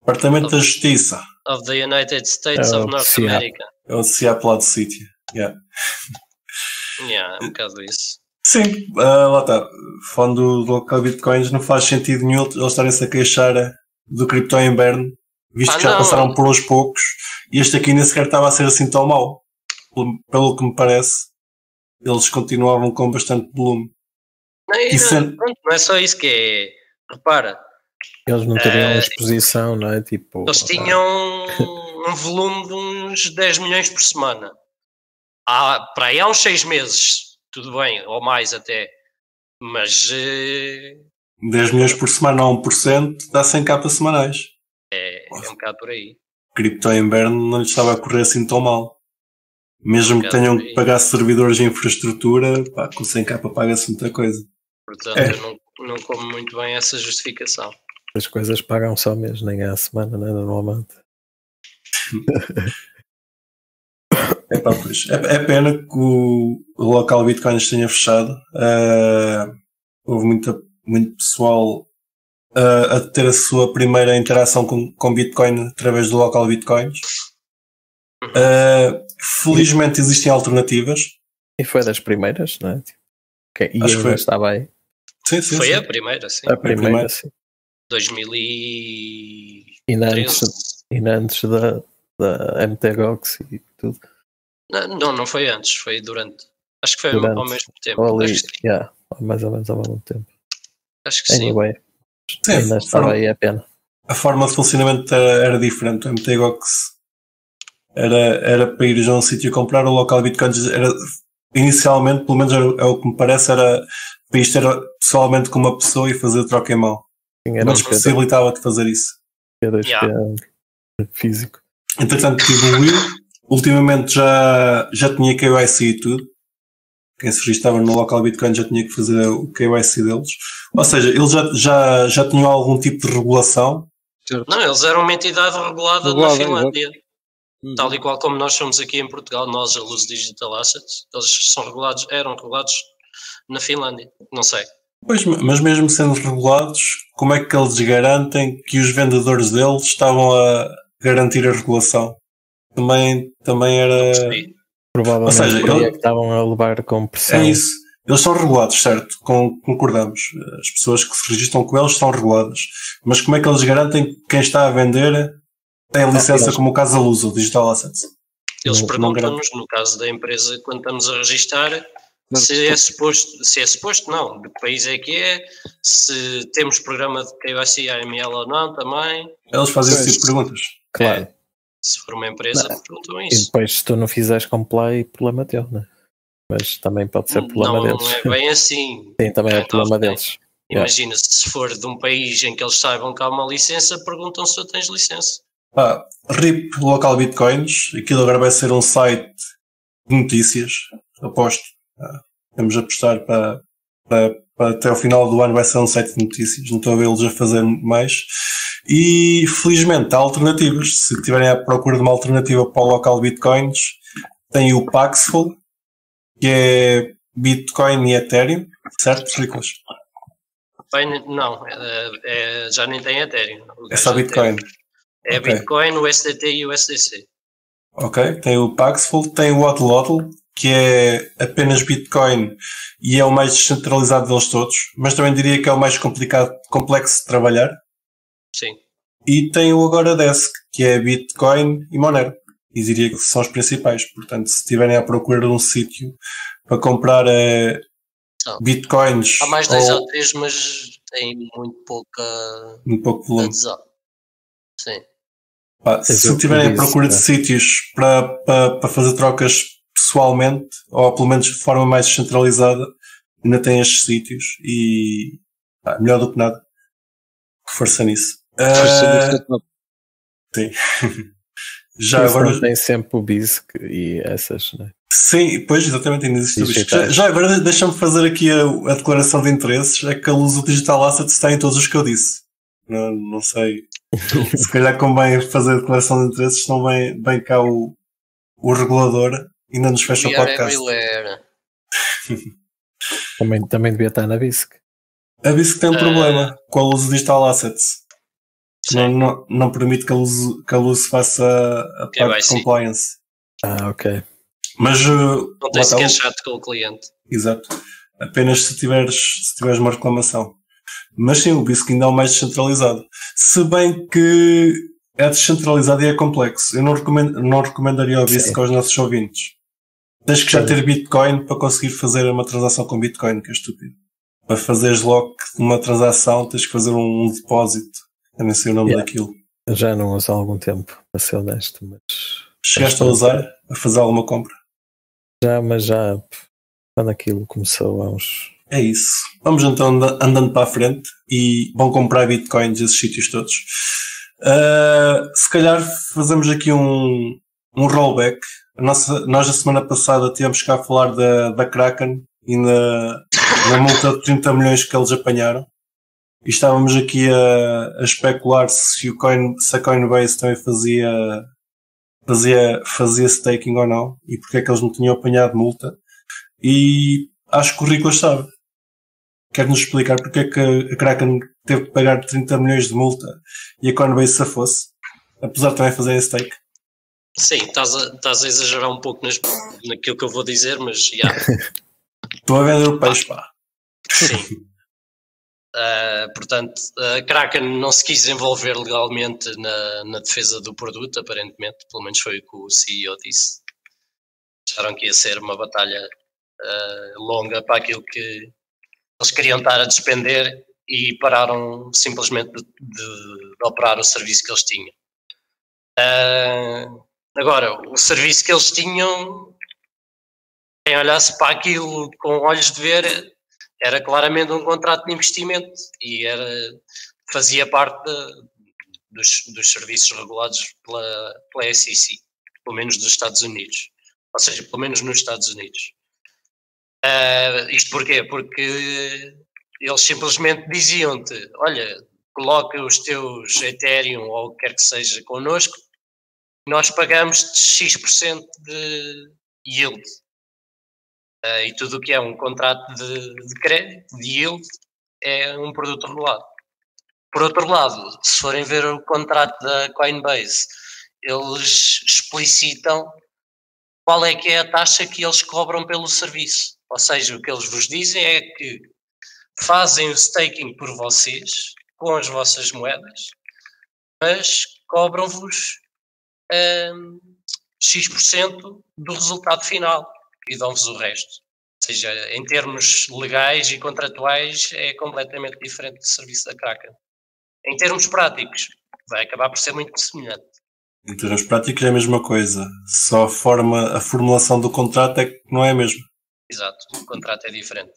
Departamento da Justiça. of the United States É of o North CIA. America. É o Seattle City. Yeah. Yeah, é um bocado isso. Sim, ah, lá está. Falando do, do local Bitcoins, não faz sentido nenhum eles estarem-se a queixar do cripto inverno, visto Ah, que já não. passaram por uns poucos, e este aqui nem sequer estava a ser assim tão mau. Pelo, pelo que me parece, eles continuavam com bastante volume. Não, e Isso não, é- pronto, não é só isso que é. Repara, Eles não teriam Eh, exposição, não é? Tipo, eles tinham <laughs> um volume de uns 10 milhões por semana. Há, para aí há uns 6 meses, tudo bem, ou mais até. Mas eh, 10 milhões por semana a 1% dá 100 capas semanais. é, é um bocado por aí. Cripto inverno não lhes estava a correr assim tão mal. Mesmo que Obrigado, tenham sim. que pagar servidores de infraestrutura, pá, com 100 capa paga-se muita coisa. Portanto, É. eu não, não como muito bem essa justificação. as coisas pagam só mês, nem à semana, né, normalmente. É, pá, pois. É, é pena que o, local Bitcoins tenha fechado. Ah, houve muita, muito pessoal ah, a ter a sua primeira interação com, com Bitcoin através do local Bitcoins. Ah, felizmente existem alternativas. E foi das primeiras, não é? Tipo, que- e Acho que ainda foi. estava aí. Sim, sim, Foi sim. a primeira, sim. A primeira, primeira. sim. 2013. E ainda antes, ainda antes da, da MTGOX e tudo. Não, não, não foi antes, foi durante. Acho que foi Durante. ao mesmo tempo. Ou ali, Acho que, sim, yeah, mais ou menos ao mesmo tempo. acho que sim. Anyway, Sim, ainda estava aí a pena. a forma de funcionamento era, era diferente. O MTGOX era, era para ir a um sítio comprar o local Bitcoins. Era, inicialmente, pelo menos é o que me parece, era para isto era pessoalmente com uma pessoa e fazer troca em mão. Tinha Mas um P2, possibilitava-te fazer isso. P2P Yeah. físico. Entretanto, evoluiu. Ultimamente já, já tinha KYC e tudo. Quem se registava no local Bitcoin já tinha que fazer o KYC deles. Ou seja, eles já, já, já tinham algum tipo de regulação. Certo. Não, eles eram uma entidade regulada Regulada, na Finlândia. Uhum. Tal e qual como nós somos aqui em Portugal, nós, a Luz Digital Assets, eles são regulados, eram regulados na Finlândia. Não sei. Pois, mas mesmo sendo regulados, como é que eles garantem que os vendedores deles estavam a garantir a regulação? Também, também era. Provavelmente Ou seja, é que estavam a levar com pressão. É isso. Eles são regulados, certo? Com- concordamos. As pessoas que se registram com eles são reguladas. Mas como é que eles garantem que quem está a vender tem a licença, eles- como o caso da Luz, o Digital Assets? Eles perguntam-nos, no caso da empresa, quando estamos a registar, Mas- se é suposto, se é suposto, não, de que país é que é, se temos programa de KYC AML ou não também. Eles fazem esse tipo de perguntas. Claro. Se for uma empresa, perguntam E isso. depois, se tu não fizeres comply, problema teu, né? Mas também pode ser problema não, deles. não é bem assim. <laughs> Sim, também é Então, problema tem. deles. Yeah. Imagina, se for de um país em que eles saibam que há uma licença, perguntam se tu tens licença. Pá, RIP Local Bitcoins. Aquilo agora vai ser um site de notícias. Aposto. Vamos apostar para, para, para até o final do ano vai ser um site de notícias. Não estou a vê-los a fazer mais. E felizmente há alternativas. Se tiverem à procura de uma alternativa para o Local Bitcoins, tem o Paxful, que é Bitcoin e Ethereum. Certo, Riclas? Bem, não, é, é- já nem tem Ethereum. É só Bitcoin. É Ok. Bitcoin, o SDT e o SDC. Ok, tem o Paxful, tem o Odlodl, que é apenas Bitcoin e é o mais descentralizado deles todos, mas também diria que é o mais complicado, complexo de trabalhar. Sim. E tem o Agora Desk, que é Bitcoin e Monero. E diria que são os principais. Portanto, se estiverem à procura de um sítio para comprar eh, São. Bitcoins Há mais dois ou ou três, mas tem muito pouca um pouco volume, adesão. Sim. Pá, Tens se estiverem à procura de né? sítios para, para, para fazer trocas pessoalmente, ou pelo menos de forma mais descentralizada, ainda tem estes sítios e pá, melhor do que nada. Força nisso. Força Ah, muito top. <laughs> já isso agora, tem sempre o BISC e essas, né? sim, pois exatamente ainda existe tudo isto. Já, Digitais. já agora deixa-me fazer aqui a, a declaração de interesses, é que a luz do Digital Asset está em todos os que eu disse. Não, não sei. <laughs> Se calhar convém fazer declaração de interesses, não vem, vem cá o, o regulador ainda nos fecha o are podcast. <laughs> Também, também devia estar na BISC. A BISC tem um Ah. problema com a luz de Digital Assets. Não, Sim. não, não permite que a luz, que a luz faça a parte de compliance. Ah, ok. Mas, uh, Não está sequer chato com o cliente. Exato. Apenas se tiveres, se tiveres uma reclamação. Mas sim, o BISC ainda é o mais descentralizado. Se bem que é descentralizado e é complexo. Eu não, recomendo, não recomendaria o BISC Sim. aos nossos ouvintes. Tens que já ter Bitcoin para conseguir fazer uma transação com Bitcoin, que é estúpido. Para fazeres de uma transação, tens que fazer um, um depósito. Eu nem sei o nome Yeah. daquilo. Já não uso há algum tempo, para ser honesto, mas Chegaste a usar, a fazer alguma compra? já, mas já quando aquilo começou há uns. É isso. Vamos então anda- andando para a frente e vão comprar bitcoins esses sítios todos. Uh, se calhar fazemos aqui um, um rollback. Nossa, nós, a semana passada, tivemos cá a falar da, da Kraken e na, na multa de 30 milhões que eles apanharam. E estávamos aqui a, a especular se, o coin, se a Coinbase também fazia, fazia, fazia staking ou não e porque é que eles não tinham apanhado multa. E acho que o Rico sabe. Quer-nos explicar porque é que a Kraken teve que pagar 30 milhões de multa e a Coinbase se fosse, apesar de também fazerem stake. Sim, estás a, estás a exagerar um pouco nas, naquilo que eu vou dizer, mas já. <laughs> Estou a vender o peixe, pá. Sim. Ah, portanto, a Kraken não se quis envolver legalmente na, na defesa do produto, aparentemente, pelo menos foi o que o CEO disse. Acharam que ia ser uma batalha ah, longa para aquilo que eles queriam estar a despender e pararam simplesmente de, de- de operar o serviço que eles tinham. Ah, agora, o serviço que eles tinham, quem olhasse para aquilo com olhos de ver, era claramente um contrato de investimento e era, fazia parte da- dos, dos serviços regulados pela, pela SEC, pelo menos dos Estados Unidos, ou seja, pelo menos nos Estados Unidos. Ah, isto porquê? Porque eles simplesmente diziam-te, olha, coloca os teus Ethereum ou o que quer que seja connosco, nós pagamos X% de yield. Ah, e tudo o que é um contrato de, de crédito, de yield, é um produto regulado. Por outro lado, se forem ver o contrato da Coinbase, eles explicitam qual é que é a taxa que eles cobram pelo serviço. Ou seja, o que eles vos dizem é que fazem o staking por vocês, com as vossas moedas, mas cobram-vos hum, X% do resultado final e dão-vos o resto. Ou seja, em termos legais e contratuais é completamente diferente do serviço da Kraken. Em termos práticos, vai acabar por ser muito semelhante. Em termos práticos é a mesma coisa. Só a forma, a formulação do contrato é que não é a mesma. Exato, o contrato é diferente.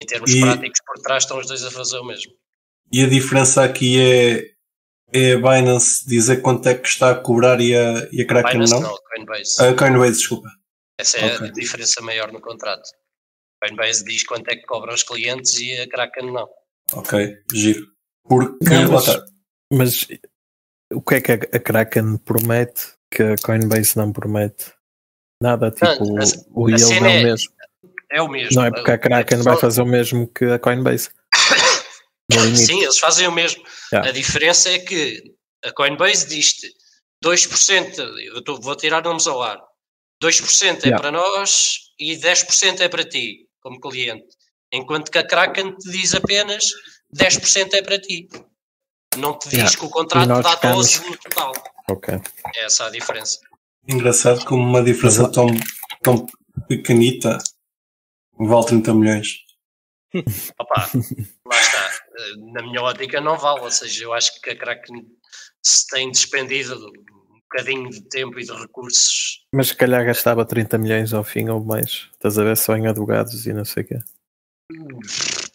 Em termos E- práticos, por trás estão os dois a fazer o mesmo. E a diferença aqui é, é a Binance dizer quanto é que está a cobrar e a, e a Kraken Binance não? não, Coinbase. A Coinbase, desculpa. Essa é ok. a diferença maior no contrato. Coinbase diz quanto é que cobram os clientes e a Kraken não. Ok, giro. Porque, Não, mas-. Mas o que é que a, a Kraken promete que a Coinbase não promete? Nada, tipo, a- o a yield é é- o mesmo. É o mesmo. Não é porque a Kraken vai fazer o mesmo que a Coinbase. No limite. Sim, eles fazem o mesmo. Yeah. A diferença é que a Coinbase diz-te 2%, eu tô- vou tirar nomes ao ar, 2% é Yeah. para nós e 10% é para ti, como cliente. Enquanto que a Kraken te diz apenas 10% é para ti. Não te diz Yeah. que o contrato dá ficamos- 12 no total. Ok. É essa a diferença. Engraçado como uma diferença tão, tão pequenita vale 30 milhões. <laughs> Opa, lá Na minha ótica não vale, ou seja, eu acho que a Kraken se tem despendido um bocadinho de tempo e de recursos Mas se calhar gastava 30 milhões ao fim ou mais. Estás a ver só em advogados e não sei o quê.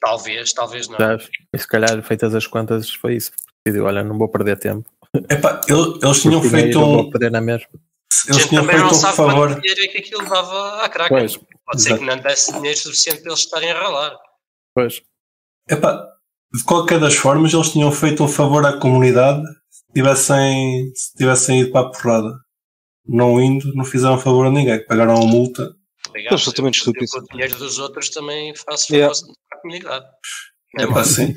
Talvez, talvez não. Sabes? E se calhar, feitas as contas, foi isso. Decidiu, olha, não vou perder tempo. Epá, ele- eles tinham Porque feito um, vou perder na mesma. A eles gente tinham também feito não um sabe favor. quanto dinheiro é que aquilo dava à Kraken. Pois, Pode ser exato. que não desse dinheiro suficiente para eles estarem a ralar. pois. Epá, de qualquer das formas, eles tinham feito um favor à comunidade tivessem, se tivessem ido para a porrada. Não indo, não fizeram favor a ninguém. Pagaram a multa. Obrigado. Absolutamente Eu- eu estúpido. Com o dinheiro dos outros também faço Yeah. favor à comunidade. É pá, sim.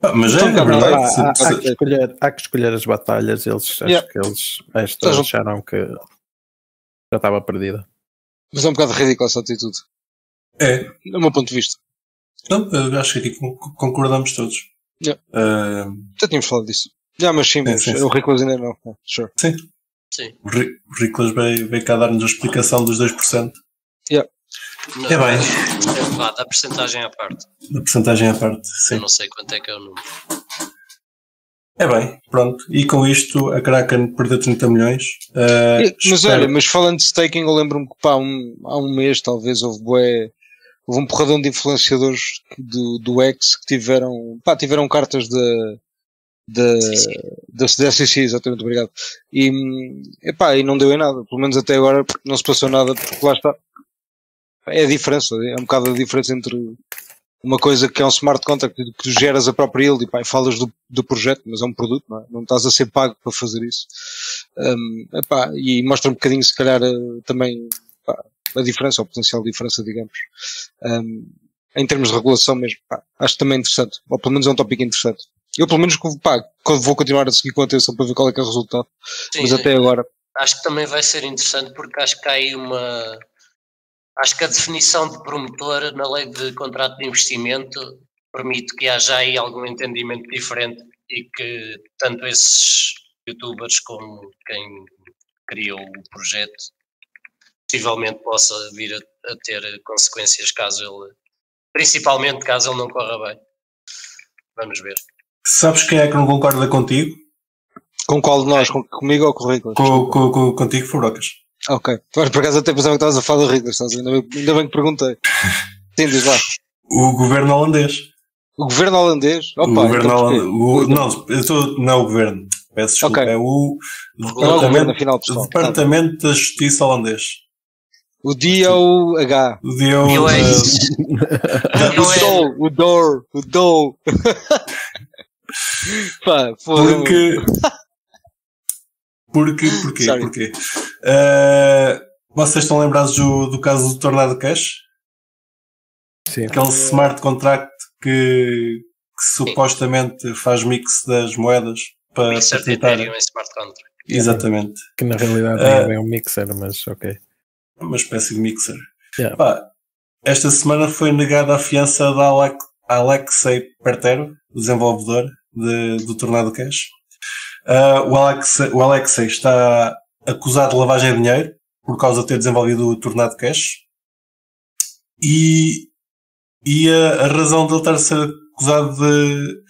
Pá, <laughs> mas é, Então, é verdade. Há, Se- há- há se- que escolher, há que escolher as batalhas. Eles, acho Yeah. que eles esta acharam que já estava perdida. Mas é um bocado ridícula essa atitude. é. Do meu ponto de vista. Não, eu acho que aqui con- concordamos todos. Yeah. Ah, Já tínhamos falado disso. Já, mas sim, mas sim, sim. o Ricolas ainda não. Sure. Sim. o Ri- o Riclas veio, veio cá dar-nos a explicação dos 2%. Não, É bem. é, vá, da porcentagem à parte. Da porcentagem à parte, Eu sim. não sei quanto é que é o número. É bem, pronto. E com isto a Kraken perdeu 30 milhões. E- mas espero- olha, mas falando de staking, eu lembro-me que pá, um, há um mês talvez houve bué, houve um porradão de influenciadores do, do X que tiveram, pá, tiveram cartas da da da da SEC, exatamente, obrigado. E, hum, epá, e não deu em nada, pelo menos até agora não se passou nada, porque lá está. É a diferença, é um bocado a diferença entre uma coisa que é um smart contract que tu geras a própria yield e, pá, e falas do, do projeto, mas é um produto, não é? Não estás a ser pago para fazer isso. Um, epá, e mostra um bocadinho, se calhar, eh, também a diferença, ou potencial diferença, digamos. Um, em termos de regulação mesmo, pá, acho também interessante, ou pelo menos é um tópico interessante. Eu, pelo menos, pá, vou continuar a seguir com atenção para ver qual é que é o resultado, Sim, mas até agora, acho que também vai ser interessante porque acho que há aí uma. Acho que a definição de promotor na lei de contrato de investimento permite que haja aí algum entendimento diferente e que tanto esses youtubers como quem criou o projeto possivelmente possa vir a, a ter consequências caso ele, principalmente caso ele não corra bem. Vamos ver. Sabes quem é que não concorda contigo? com qual de nós? Com, comigo ou com o Ricolas? Com, com, com- contigo, Furocas. Ok. Mas por acaso até pensava que estavas a falar do ver? ainda, bem, ainda bem que perguntei. <laughs> Sim, diz lá. O governo holandês. O governo holandês? Opa, o governo então holandês. o- não, eu estou, não é o governo. Peço desculpa. Ok. É o é o governo, afinal. Departamento da Justiça holandês. O DOH. O Dio. Eu é. Eu O é- DOL, o DOR, o DOL. <laughs> Pá, foda Porque. Porque, porquê? Sorry. Porquê? Eh, vocês estão lembrados do, do caso do Tornado Cash? Sim. Aquele smart contract que, que supostamente faz mix das moedas para, Mixer de. Ethereum em smart contract. Exatamente. Que na realidade Ah. é bem um mixer, mas ok. Uma espécie de mixer. Yeah. Pá, esta semana foi negada a fiança da Alex, Alexei Pertero, desenvolvedor de- do Tornado Cash. Ah, o, Alexei, o Alexei está acusado de lavagem de dinheiro por causa de ter desenvolvido o Tornado Cash. E, e a, a razão de ele estar a ser acusado de.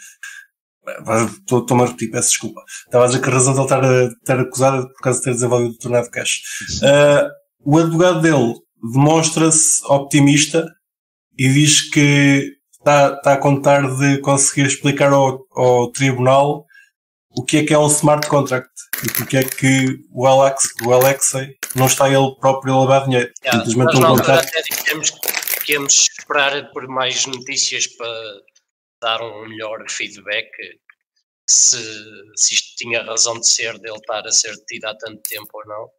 Estou- Estou-me a repetir, peço desculpa. Estava a dizer que a razão de ele estar, a, estar acusado é por causa de ter desenvolvido o Tornado Cash. Ah, o advogado dele demonstra-se optimista e diz que está, está a contar de conseguir explicar ao, ao tribunal o que é que é um smart contract e porque é que o, Alex, o Alexei não está ele próprio a lavar dinheiro. Yeah, Simplesmente um contrato. até dissemos que íamos esperar por mais notícias para dar um melhor feedback se, se isto tinha razão de ser, dele estar a ser detido há tanto tempo ou não.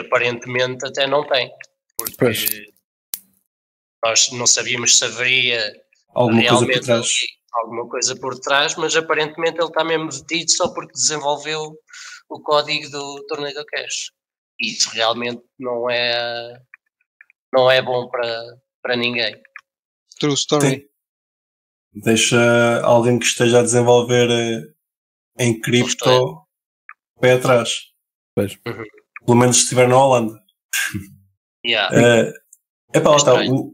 Aparentemente até não tem, porque Pois. nós não sabíamos se haveria Alguma coisa por realmente trás. alguma coisa por trás, mas aparentemente ele está mesmo detido só porque desenvolveu o código do torneio do cash. E isso realmente não é não é bom para, para ninguém. True story. Deixa alguém que esteja a desenvolver eh, em cripto pé atrás. Pois. Uhum. Pelo menos se estiver na Holanda. Yeah. É <laughs> epá, lá está. O,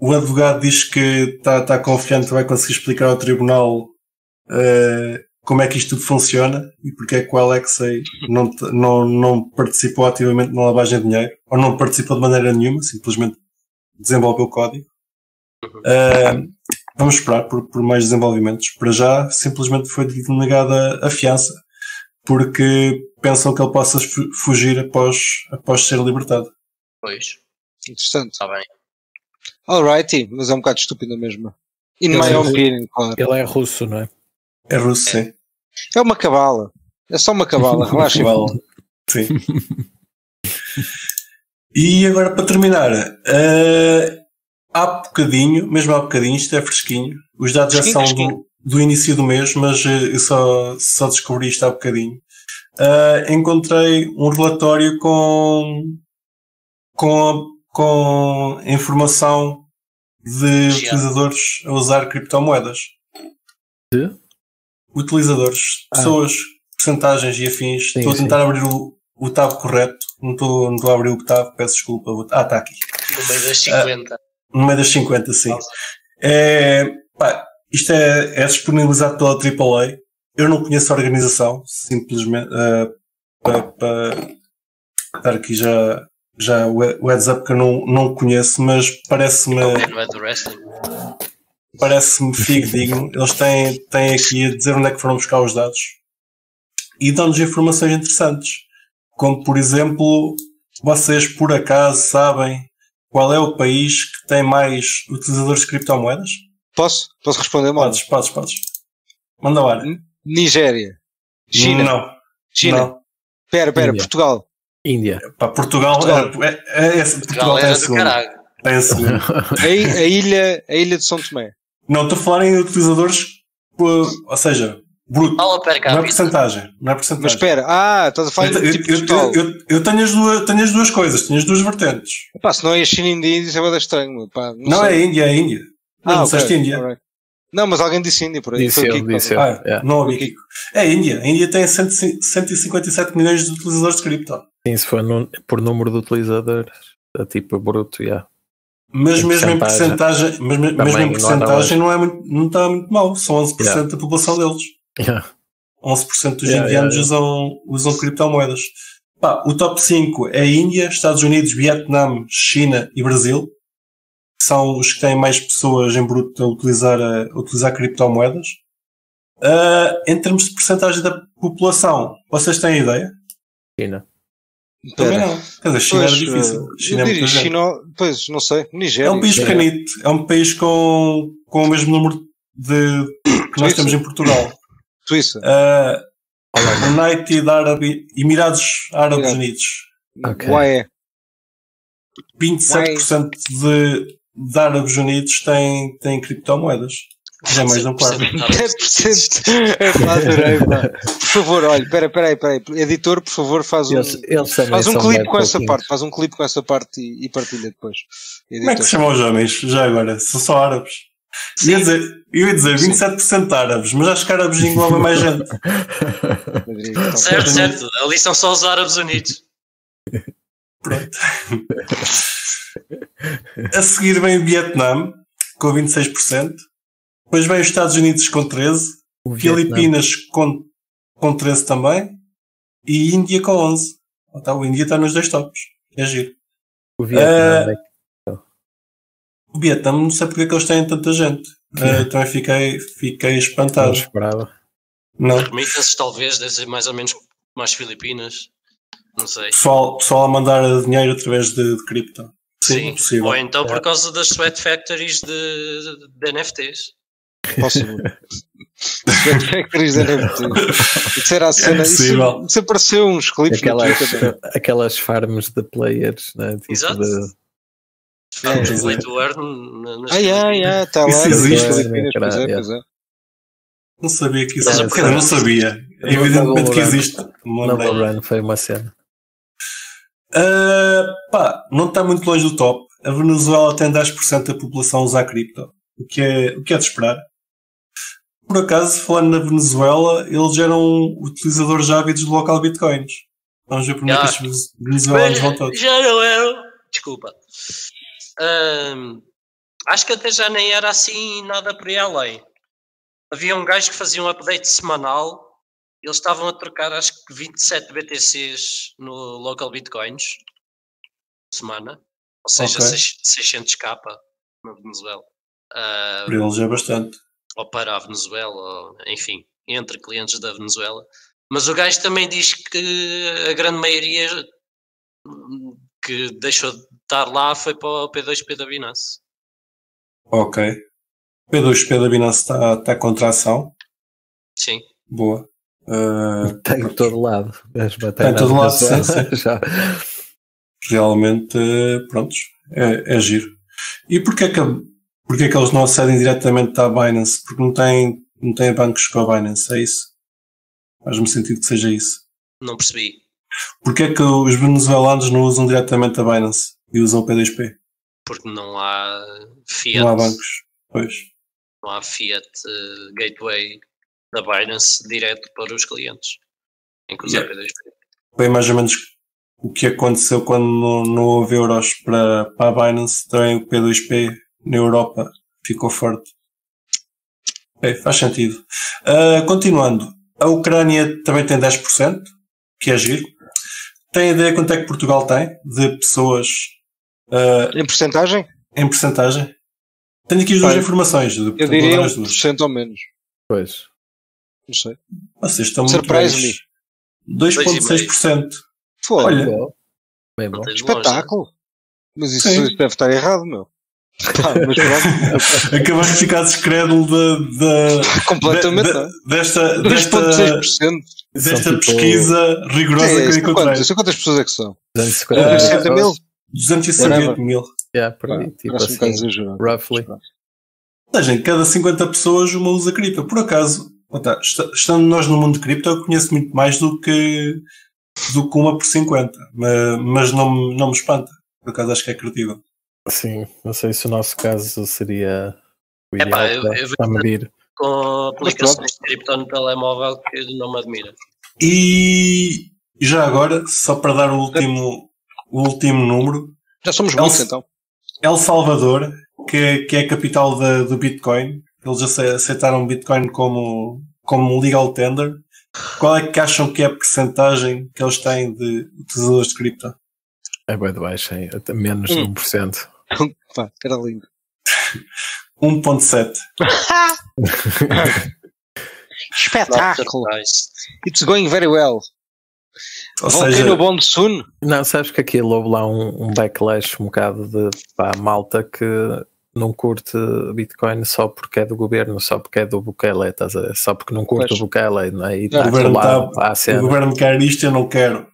o advogado diz que está tá confiante que vai conseguir explicar ao tribunal eh, como é que isto tudo funciona e porque é que o Alexei não, não, não participou ativamente na lavagem de dinheiro ou não participou de maneira nenhuma, simplesmente desenvolveu o código. Eh, vamos esperar por, por mais desenvolvimentos. Para já, simplesmente foi denegada a fiança porque pensam que ele possa fu- fugir após, após ser libertado. Pois, Interessante. está bem. Alrighty, mas é um bocado estúpido mesmo. In Ele my é- opinion, claro. Ele é russo, não é? É russo, sim. É uma cabala. É só uma cabala, <laughs> relaxa. Vale. Sim. <laughs> e agora para terminar, eh, há bocadinho, mesmo há bocadinho, isto é fresquinho. Os dados já Fresquinho, são fresquinho. do, do início do mês, mas eh, eu só, só descobri isto há bocadinho. Eh, encontrei um relatório com, com, com informação de Já. utilizadores a usar criptomoedas. De? Utilizadores, Ah. pessoas, porcentagens e afins. Sim, estou a sim. tentar abrir o, o tab correto. Não estou, não estou a abrir o tab, peço desculpa. Vou- Ah, está aqui. No meio das 50. No meio das 50, sim. É, pá, isto é, é disponibilizado pela AAA. Eu não conheço a organização, simplesmente eh, para, para dar aqui já, já o heads up que eu não, não conheço, mas parece-me é parece-me fidedigno. Eles têm, têm aqui a dizer onde é que foram buscar os dados e dão-nos informações interessantes. Como, por exemplo, vocês por acaso sabem qual é o país que tem mais utilizadores de criptomoedas? Posso? Posso responder, mano? Podes, podes, podes. Manda lá. Nigéria. China. Não. China. Não. Pera, pera, Índia. Portugal. Índia. Pá, Portugal, Portugal. É, é, é, Portugal Portugal tem a era do caralho. Tem <laughs> a segunda. A, ilha, a ilha de São Tomé. Não, estou a falar em utilizadores, por- ou seja, bruto. Fala per Não é porcentagem. Não é Mas porcentagem. espera, ah, estás a falar Eu, tipo eu- total. eu- eu- eu tenho, as duas, tenho as duas coisas, tenho as duas vertentes. Pá, se não é a China e a Índia, isso é bem estranho. Pá, não Não, é a Índia, é a Índia. Não, Ah, não ok, disseste Índia. Não, mas alguém disse Índia por aí. Disse eu, disse eu. Ah, Yeah. não ouvi Kiko. É a Índia. A Índia tem 100 157 milhões de utilizadores de cripto. Sim, se for por número de utilizadores, é tipo bruto, yeah. Mas Em mesmo em percentagem. porcentagem, mas, mesmo em porcentagem não, é muito, não está muito mal. São 11% Yeah. da população deles. Yeah. 11% dos Yeah, indianos yeah, Usam, usam criptomoedas. Pá, o top 5 é Índia, Estados Unidos, Vietnã, China e Brasil. São os que têm mais pessoas em bruto a utilizar, a, utilizar criptomoedas. Ah, em termos de porcentagem da população, vocês têm ideia? China. Também Pera. não. Quer dizer, China Pois, era difícil. eh, China é eu muita diria gente. China, pois, não sei, Nigéria. É um país pequenito. É um país com, com o mesmo número de que nós Suíça. temos em Portugal. Suíça. Ah, United Arab Emirados Árabes. Unidos. Ok. UAE. 27% de, de Árabes Unidos têm, têm criptomoedas. Já é mais de um quarto. 10%. É pá, adorei, pá. Por favor, olha, espera, espera aí, espera aí. Editor, por favor, faz um, Eles, eles também faz um clipe com essa pouquinhos. parte. Faz um clipe com essa parte e, e partilha depois. Como é que Editor. se chamam os homens? Já agora? São só árabes. Eu ia dizer, eu ia dizer 27% árabes, mas acho que árabes engloba mais gente. <laughs> <laughs> Então. Certo, certo. Ali são só os Árabes Unidos. Pronto. A seguir vem o Vietnã, com 26%. Depois vem os Estados Unidos com 13%. O Vietnã. Filipinas com, com 13 também. E Índia com 11. Ah, tá, o Índia está nos dois tops. É giro. O Vietnã. é- O Vietnã, não sei porque é que eles têm tanta gente. Eh, também fiquei, fiquei Não espantado. esperava. Não. Remittance talvez, deve ser mais ou menos as Filipinas. Não sei. Pessoal, pessoal a mandar dinheiro através de, de cripto. Sim, é possível. Ou então por É. causa das sweat factories de, de NFTs. Posso. <laughs> Sweat Factories da NFT. Isso era a cena. Isso, possível. isso apareceu uns clipes no Aquelas, Twitter. aquelas farms de players, né? Tipo Exato. de- Farms É, play to earn na- nas Ai, ai, ai, está lá. Isso nas existe. Filipinas, Pois é, pois é. Não sabia que isso era. é não sabia. Não Evidentemente que existe. Nova Run foi uma cena. Ah, pá, não está muito longe do top. A Venezuela tem 10% da população a usar cripto. O que, é, o que é de esperar. Por acaso, falando na Venezuela, eles eram utilizadores ávidos do local bitcoins. Vamos ver onde é que Ah. estes venezuelanos vão todos. Já não eram. Desculpa. Ahm, acho que até já nem era assim nada por aí além. Havia um gajo que fazia um update semanal. Eles estavam a trocar acho que 27 BTCs no local bitcoins por semana. Ou seja, Ok. 600k na Venezuela. Ah, Para eles é bastante. ou para a Venezuela, ou, enfim, entre clientes da Venezuela. Mas o gajo também diz que a grande maioria que deixou de estar lá foi para o P2P da Binance. Ok. P2P da Binance está, contra a ação. Sim. Boa. Uh, <laughs> Tem em todo lado. As Tem em todo lado, sim, <laughs> sim. Já. realmente, prontos, é, é giro. E porquê que, porquê que eles não acedem diretamente à Binance? Porque não têm, não têm bancos com a Binance, é isso? Faz-me sentido que seja isso. Não percebi. Porquê que os venezuelanos não usam diretamente a Binance e usam o P2P? Porque não há Fiat. Não há bancos. Pois. não há Fiat uh, Gateway da Binance direto para os clientes. Em que usar Yeah. P2P. Foi mais ou menos o que aconteceu quando não, não houve euros para, para a Binance. Também o P2P na Europa ficou forte. Ok, faz sentido. Ah, continuando. A Ucrânia também tem 10%, que é giro. Tem ideia quanto é que Portugal tem de pessoas ah, Em porcentagem, em porcentagem? Tenho aqui as duas Olha, informações. de- eu diria vou dar as 1% ou menos. Pois. Não sei. Vocês estão muito Surprise bem. 2,6%. Foda. Olha. Bem bom. Longe? Espetáculo. Mas isso, Sim. isso deve estar errado, meu. Pá, mas <laughs> pronto, acabaste de ficar descrédulo da, da, completamente. de- não é? de- desta, desta, 2,6%. desta tipo pesquisa rigorosa É, que eu isso, encontrei. quantas, quantas pessoas é que são? 250 Ah, mil 60 mil? pessoas. 270 Whatever. mil. Yeah, por Ah, aí, tipo um bocado assim, exagerado. roughly. Ou seja, em cada 50 pessoas uma usa cripto. Por acaso, estando nós no mundo de cripto, eu conheço muito mais do que, do que uma por 50. Mas, mas não, me- não me espanta. Por acaso acho que é credível. Sim, não sei se o nosso caso seria o ideal Epá, eu- para, eu- para medir. Com aplicações de cripto no telemóvel que não me admira. E já agora, só para dar o último, o último número, Já somos É muitos então. El Salvador, que, que é a capital da- do Bitcoin, eles ace- aceitaram o Bitcoin como, como legal tender. Qual é que acham que é a percentagem que eles têm de utilizadores de cripto? É bem de baixo, hein? Até menos de Hum. 1%. <laughs> Pá, era lindo. <laughs> 1.7. <laughs> Espetáculo. It's going very well. Ou seja, Bond soon. Não, sabes que aquilo houve lá um, um backlash um bocado de pá, malta que não curte Bitcoin só porque é do governo, só porque é do Bukele, estás a ver? Só porque não curte Pois. o Bukele, não é? E O está governo colado tá- o governo quer isto, eu não quero.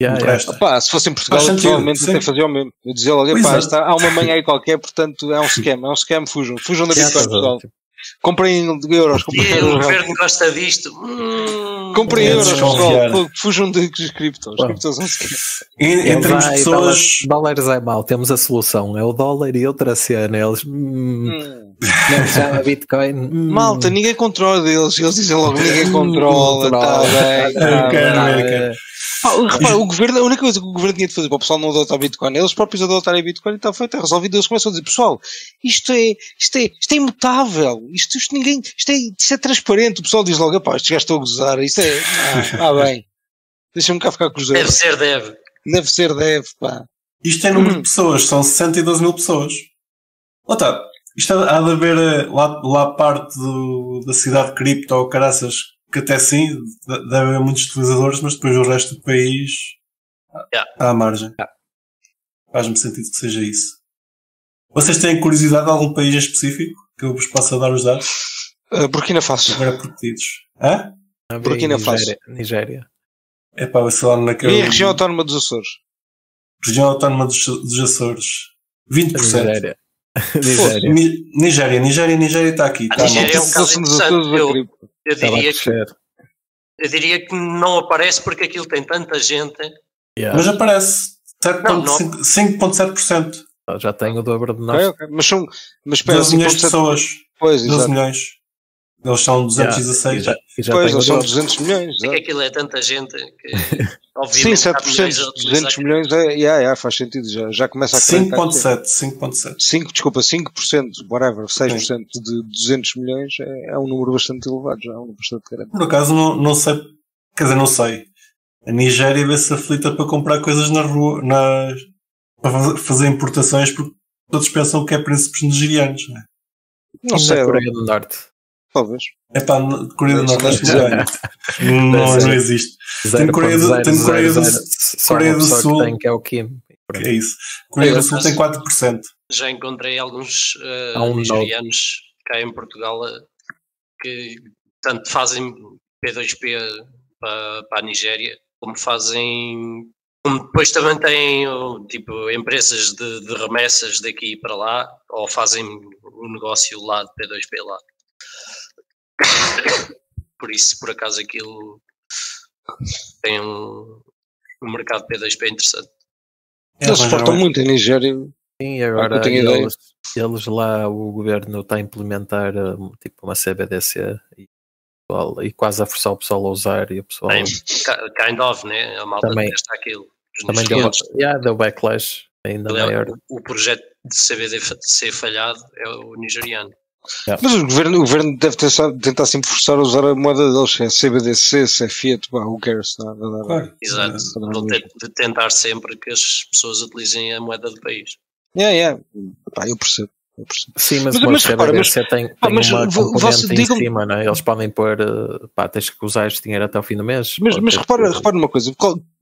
Yeah, Não yeah. Pá, se fosse em Portugal, sentido, provavelmente até fazia o mesmo. Eu dizia logo, pá, é. está, há uma manhã aí qualquer, portanto é um scam, é um scam, fujam. Fujam da Bitcoin, ver? pessoal. Tipo, Comprem euros, comprem o euros. governo gosta disto. Hum, Comprem É euros, pessoal. Fujam de criptos. Bom. Criptos. Em, em termos de vai, pessoas, dólares, dólares é mau, temos a solução, é o dólar e outra cena. Eles hum, Hum. não chama Bitcoin. hum, Malta, ninguém controla deles. Eles dizem logo, ninguém controla. Tá Controla. bem, tá Eu quero bem. ver, quero. Repara, o governo, a única coisa que o governo tinha de fazer para o pessoal não adotar Bitcoin, eles próprios adotarem Bitcoin e está feito, é resolvido. Eles começam a dizer, pessoal, isto é, isto é, isto é imutável, isto, isto ninguém, isto é, isto é transparente. O pessoal diz logo, pá, estes gajos estão a gozar, isto é, ah, <laughs> ah bem, deixa-me cá ficar com os Deve ser, deve. Deve ser, deve, pá. isto é número Hum. de pessoas, são 62 mil pessoas. Lá está. Isto há há de haver eh, lá, lá parte do- da cidade cripto ou caraças que até sim, de- deve haver muitos utilizadores, mas depois o resto do país Yeah. à margem. Faz-me sentido que seja isso. Vocês têm curiosidade de algum país em específico que eu vos possa dar os dados? Uh, Burkina Faso. Agora protegidos. Hã? Burkina Faso. Nigéria. Nigéria. É pá, sei lá naquela E a região autónoma dos Açores? região autónoma dos, dos Açores. 20%. Nigéria. Nigéria. Ni- Nigéria, Nigéria, Nigéria está aqui. A Tá, Nigéria é um caso interessante. Eu-. Eu diria, que, eu diria que não aparece porque aquilo tem tanta gente. Yeah. Mas aparece. Não, não. 7.5 5.7%. Já tenho o dobro de nós. ok. Mas são, mas espera, 12 milhões de 5.7 pessoas. Pois, 12 exato. milhões. Eles são Yeah, 216. e já, e já Pois, eles são dobro. 200 milhões. É que aquilo é tanta gente que, <laughs> Sim, obviamente, há 7%, milhões a utilizar 200 milhões, é, yeah, yeah, faz sentido, já, já começa a acreditar que- 5.7. 5.7. 5, desculpa, 5%, whatever, 6% de 200 milhões é, é um número bastante elevado, já é um número bastante grande. Por acaso não, não sei. Quer dizer, não sei. A Nigéria vê-se aflita para comprar coisas na rua. Na, para fazer- importações porque todos pensam que é príncipes nigerianos. Não é? Não sei, na bro, Coreia do Norte. Talvez. É pá, Coreia do Norte acho que <laughs> não não, não, existe. Tem Coreia do- 0.000, tem Coreia do- Coreia do Sul. que tem que é o Kim. É isso. Coreia do Sul tem acaso- 4%. Já encontrei alguns eh, Há um nigerianos cá em Portugal eh, que tanto fazem P2P para, para a Nigéria, como fazem. Como depois também têm tipo, empresas de, de remessas daqui para lá, ou fazem o um negócio lá de P2P lá. Por isso, por acaso, aquilo tem um, um mercado P2P interessante. Eles exportam muito a Nigéria. Sim, agora eles, eles, lá, o governo está a implementar tipo uma CBDC e, e, quase a forçar o pessoal a usar e o pessoal. Bem, kind of, né? A malta também, testa aquilo. Também deu, yeah, deu backlash ainda maior. O, o projeto de CBDC falhado é o nigeriano. Yeah. Mas o governo, o governo deve tentar, tentar sempre forçar a usar a moeda deles, se é CBDC, se é Fiat, bah, who cares? Não, não, não, claro. Exato, de, de tentar sempre que as pessoas utilizem a moeda do país. Yeah, yeah. Pá, eu percebo. Eu percebo. Sim, mas, mas, mas, repara, mas tem, tem mas, uma componente em cima, não é? Eles podem pôr, eh, pá, tens que usar este dinheiro até o fim do mês. Mas, mas repara, que... repara uma coisa,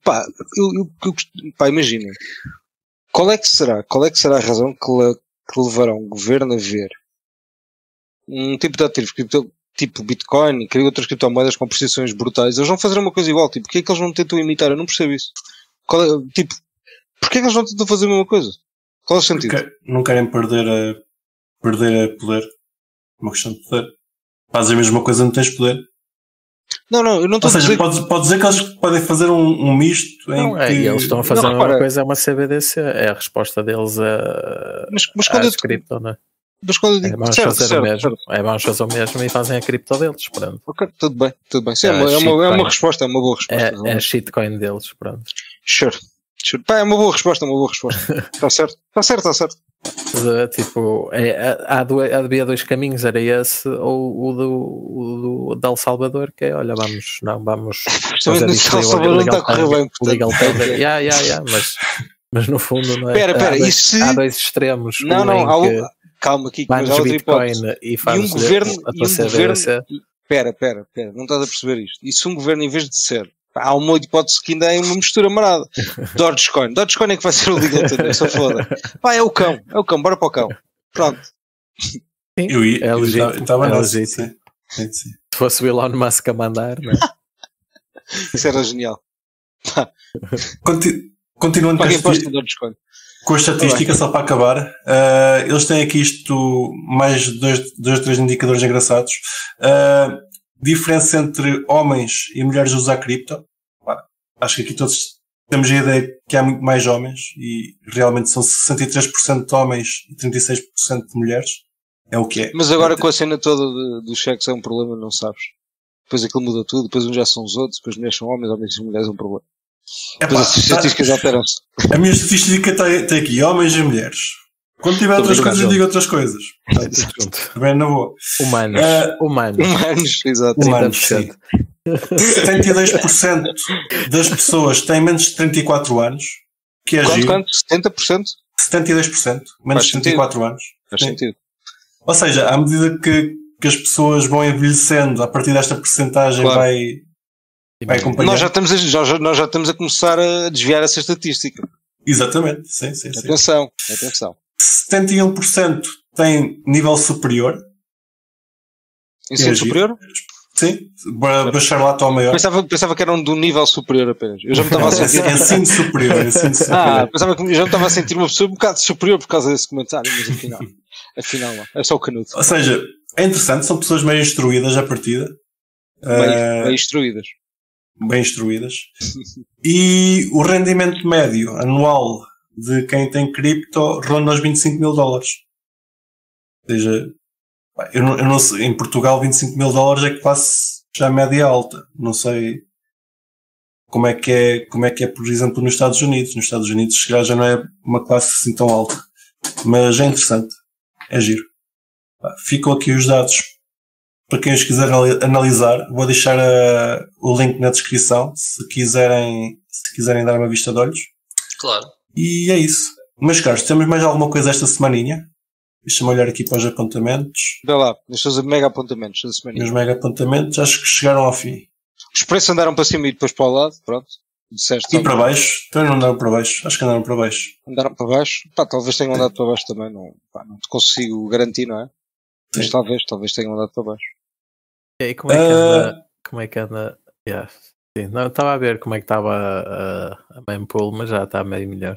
pá, eu, eu, eu, pá, imagina, qual é que será, qual é que será a razão que, le, que levará um governo a ver um tipo de ativos, tipo Bitcoin e outras criptomoedas com prestações brutais, eles vão fazer uma coisa igual, tipo, porquê é que eles não tentam imitar? Eu não percebo isso. É, tipo, porquê é que eles não tentam fazer a mesma coisa? Qual é o sentido? Porque não querem perder a, perder a poder. Uma questão de poder. Fazem a mesma coisa, não tens poder. Não, não, eu não estou a dizer. Pode, pode dizer que eles podem fazer um, um misto não, em é, que. Eles estão a fazer não, uma coisa, é uma CBDC, é a resposta deles a. Mas, mas quando eu, cripto, não é? Mas quando eu digo é, vamos certo, fazer certo, o mesmo. Certo. É, vamos fazer o mesmo e fazem a cripto deles, pronto. Ok, tudo bem, tudo bem. Sim, é, é, uma, é, uma, é uma resposta, é uma boa resposta. É, é a shitcoin deles, pronto. Sure. sure. Pá, é uma boa resposta, é uma boa resposta. Está <laughs> certo, está certo, está certo. Tipo, é, há, dois, havia dois caminhos, era esse ou o do, o do El Salvador, que é, olha, vamos, não, vamos <laughs> fazer isto não está a correr bem, legal tender. Yeah, yeah, yeah, mas, mas no fundo não é. Pera, pera, há, dois, se... há dois extremos. Não, não, há, um, calma aqui, mas há outra Bitcoin hipótese. E, e um governo, e um governo, pera, pera, pera, não estás a perceber isto. E se um governo, em vez de ser, há uma hipótese que ainda é uma mistura marada. <laughs> Dogecoin, Dogecoin é que vai ser o legal também, só foda. Pá, é o cão, é o cão, bora para o cão. Pronto. Sim, eu ia, é legítimo. Estava é legítimo. Sim, sim. Se fosse o Elon Musk a mandar, não é? Isso era genial. Continu continuando com, este, com a estatística, só para acabar, uh, eles têm aqui isto, mais dois, dois três indicadores engraçados. Uh, diferença entre homens e mulheres a usar cripto. Acho que aqui todos temos a ideia que há muito mais homens e realmente são 63% de homens e 36% de mulheres. É o que é. Mas agora com a cena toda dos cheques é um problema, não sabes? Depois aquilo muda tudo, depois uns já são os outros, depois mulheres são homens, homens e mulheres é um problema. É pá, as estatísticas tá, alteram-se. A minha estatística tem, tem aqui homens e mulheres. Quando tiver outras coisas, eu digo outras coisas. Bem, na boa. Humanos. Uh, humanos. Humanos, exato. Humanos, sim. 72% das pessoas têm menos de 34 anos. Que é quanto, giro. quanto? 70%? 72%. Menos de 34 sentido. anos. Faz sim. sentido. Ou seja, à medida que, que as pessoas vão envelhecendo, a partir desta porcentagem claro. vai, vai acompanhar. Nós já, estamos a, já, nós já estamos a começar a desviar essa estatística. Exatamente, sim, sim. Atenção, sim. atenção. 71% tem nível superior. Ensino superior? Sim, bacharelato ao maior. Pensava, pensava que eram do nível superior apenas. Eu já me estava a sentir. ensino superior, ensino <laughs> superior. Ah, pensava que já me estava a sentir uma pessoa um bocado superior por causa desse comentário, mas afinal, <laughs> afinal não. É só o canudo. Ou seja, é interessante, são pessoas meio instruídas à partida. Bem, uh, bem instruídas. Bem instruídas. e o rendimento médio anual de quem tem cripto ronda os 25 mil dólares. Ou seja, eu não, eu não sei, em Portugal 25 mil dólares é quase já média alta. Não sei como é que é, como é que é, por exemplo, nos Estados Unidos. Nos Estados Unidos se já não é uma classe assim tão alta. Mas é interessante. É giro. Ficam aqui os dados para quem os quiser analisar. Vou deixar a, o link na descrição se quiserem, se quiserem dar uma vista de olhos. Claro. E é isso. Meus caros, temos mais alguma coisa esta semaninha? Deixa-me olhar aqui para os apontamentos. Vê lá, os seus mega apontamentos da semana. Os mega apontamentos acho que chegaram ao fim. Os preços andaram para cima e depois para o lado, pronto. Disseste, e para baixo? Também não andaram para baixo. Acho que andaram para baixo. Andaram para baixo? Pá, talvez tenham andado para baixo também. Não, pá, não te consigo garantir, não é? Mas talvez, talvez tenham andado para baixo. E como é que anda? Como é que anda? Yeah. Sim, não, estava a ver como é que estava a, a, a mempool, mas já está meio melhor.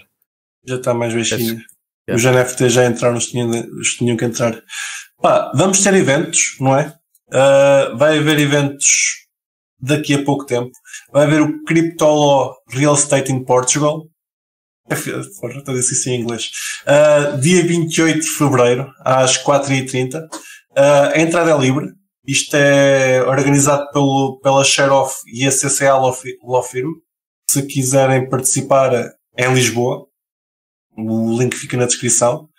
Já está mais baixinho. Yeah. Os NFT já entraram, os tinham, os tinham que entrar. Pá, vamos ter eventos, não é? Uh, vai haver eventos daqui a pouco tempo. Vai haver o Crypto Law Real Estate in Portugal. É estou a dizer isso em inglês. Uh, dia 28 de Fevereiro, às 4h30. Uh, a entrada é livre. Isto é organizado pelo, pela Share Off e a CCA Law Fi- Law Firm. Se quiserem participar é em Lisboa, o link fica na descrição.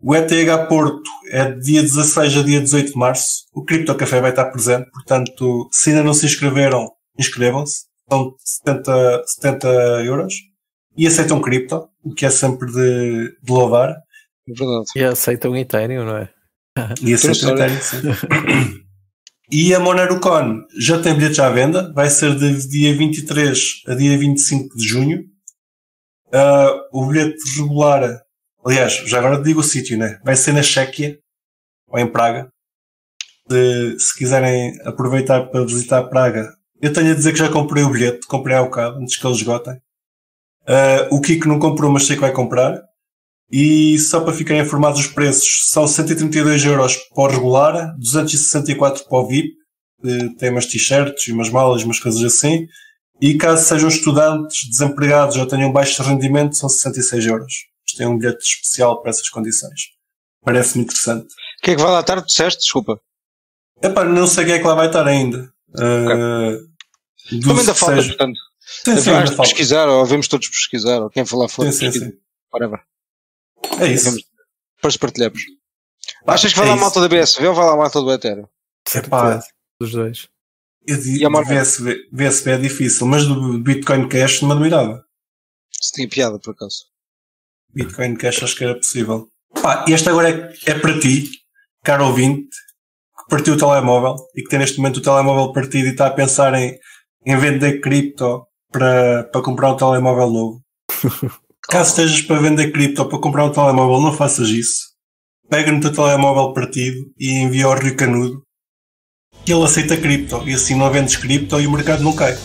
O ETH Porto é de dia 16 a dia 18 de março. O Cripto Café vai estar presente, portanto, se ainda não se inscreveram, inscrevam-se. São 70, 70 euros. E aceitam cripto, o que é sempre de, de louvar. É verdade. E aceitam Ethereum, não é? E aceitam Ethereum, sim. <laughs> E a MoneroCon já tem bilhetes à venda. Vai ser de dia 23 a dia 25 de junho. Ah, o bilhete regular, aliás, já agora digo o sítio, né? Vai ser na Chequia ou em Praga. Se, se quiserem aproveitar para visitar Praga, eu tenho a dizer que já comprei o bilhete, comprei há bocado, antes que eles esgotem. Ah, o Kiko não comprou, mas sei que vai comprar. E só para ficarem informados os preços, são 132 euros para o regular, 264 para o VIP, que tem umas t-shirts umas malas, umas coisas assim. E caso sejam estudantes, desempregados ou tenham baixo rendimento, são 66 euros. Isto é um bilhete especial para essas condições. Parece-me interessante. O que é que vai lá tarde? Disseste? Desculpa. Epá, não sei quem é que lá vai estar ainda. Uh, do- Também ainda falta, seja- portanto. Sim, sim, ainda falta. pesquisar, ou vemos todos pesquisar, ou quem falar for Sim, sim, sim. Whatever. É isso. Vamos- Depois partilhamos. Pá, Achas que vai é lá a malta da BSV ou vai lá a malta do Ethereum? Epá, Dos dois. eu di- E a Monero? VSB, VSB é difícil, mas do Bitcoin Cash não me admirava. Se tinha piada, por acaso. Bitcoin Cash acho que era possível. Pá, este agora é, é para ti, caro ouvinte, que partiu o telemóvel e que tem neste momento o telemóvel partido e está a pensar em, em vender cripto para, para comprar um telemóvel novo. <laughs> Caso estejas para vender cripto ou para comprar um telemóvel, não faças isso. Pega no teu telemóvel partido e envia ao Rio Canudo e ele aceita cripto e assim não vendes cripto e o mercado não cai.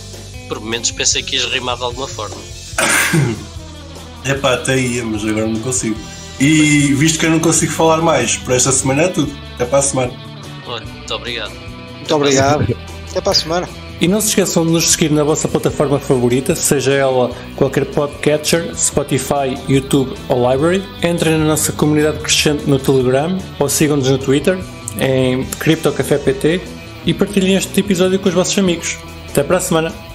Por momentos pensei que ias rimar de alguma forma. <coughs> Epá, até ia, mas agora não consigo. E visto que eu não consigo falar mais, por esta semana é tudo. Até para a semana. Olha, muito obrigado. Muito obrigado. Até para a semana. E não se esqueçam de nos seguir na vossa plataforma favorita, seja ela qualquer podcatcher, Spotify, YouTube ou Library. Entrem na nossa comunidade crescente no Telegram ou sigam-nos no Twitter em CryptoCafépt e partilhem este episódio com os vossos amigos. Até para a semana!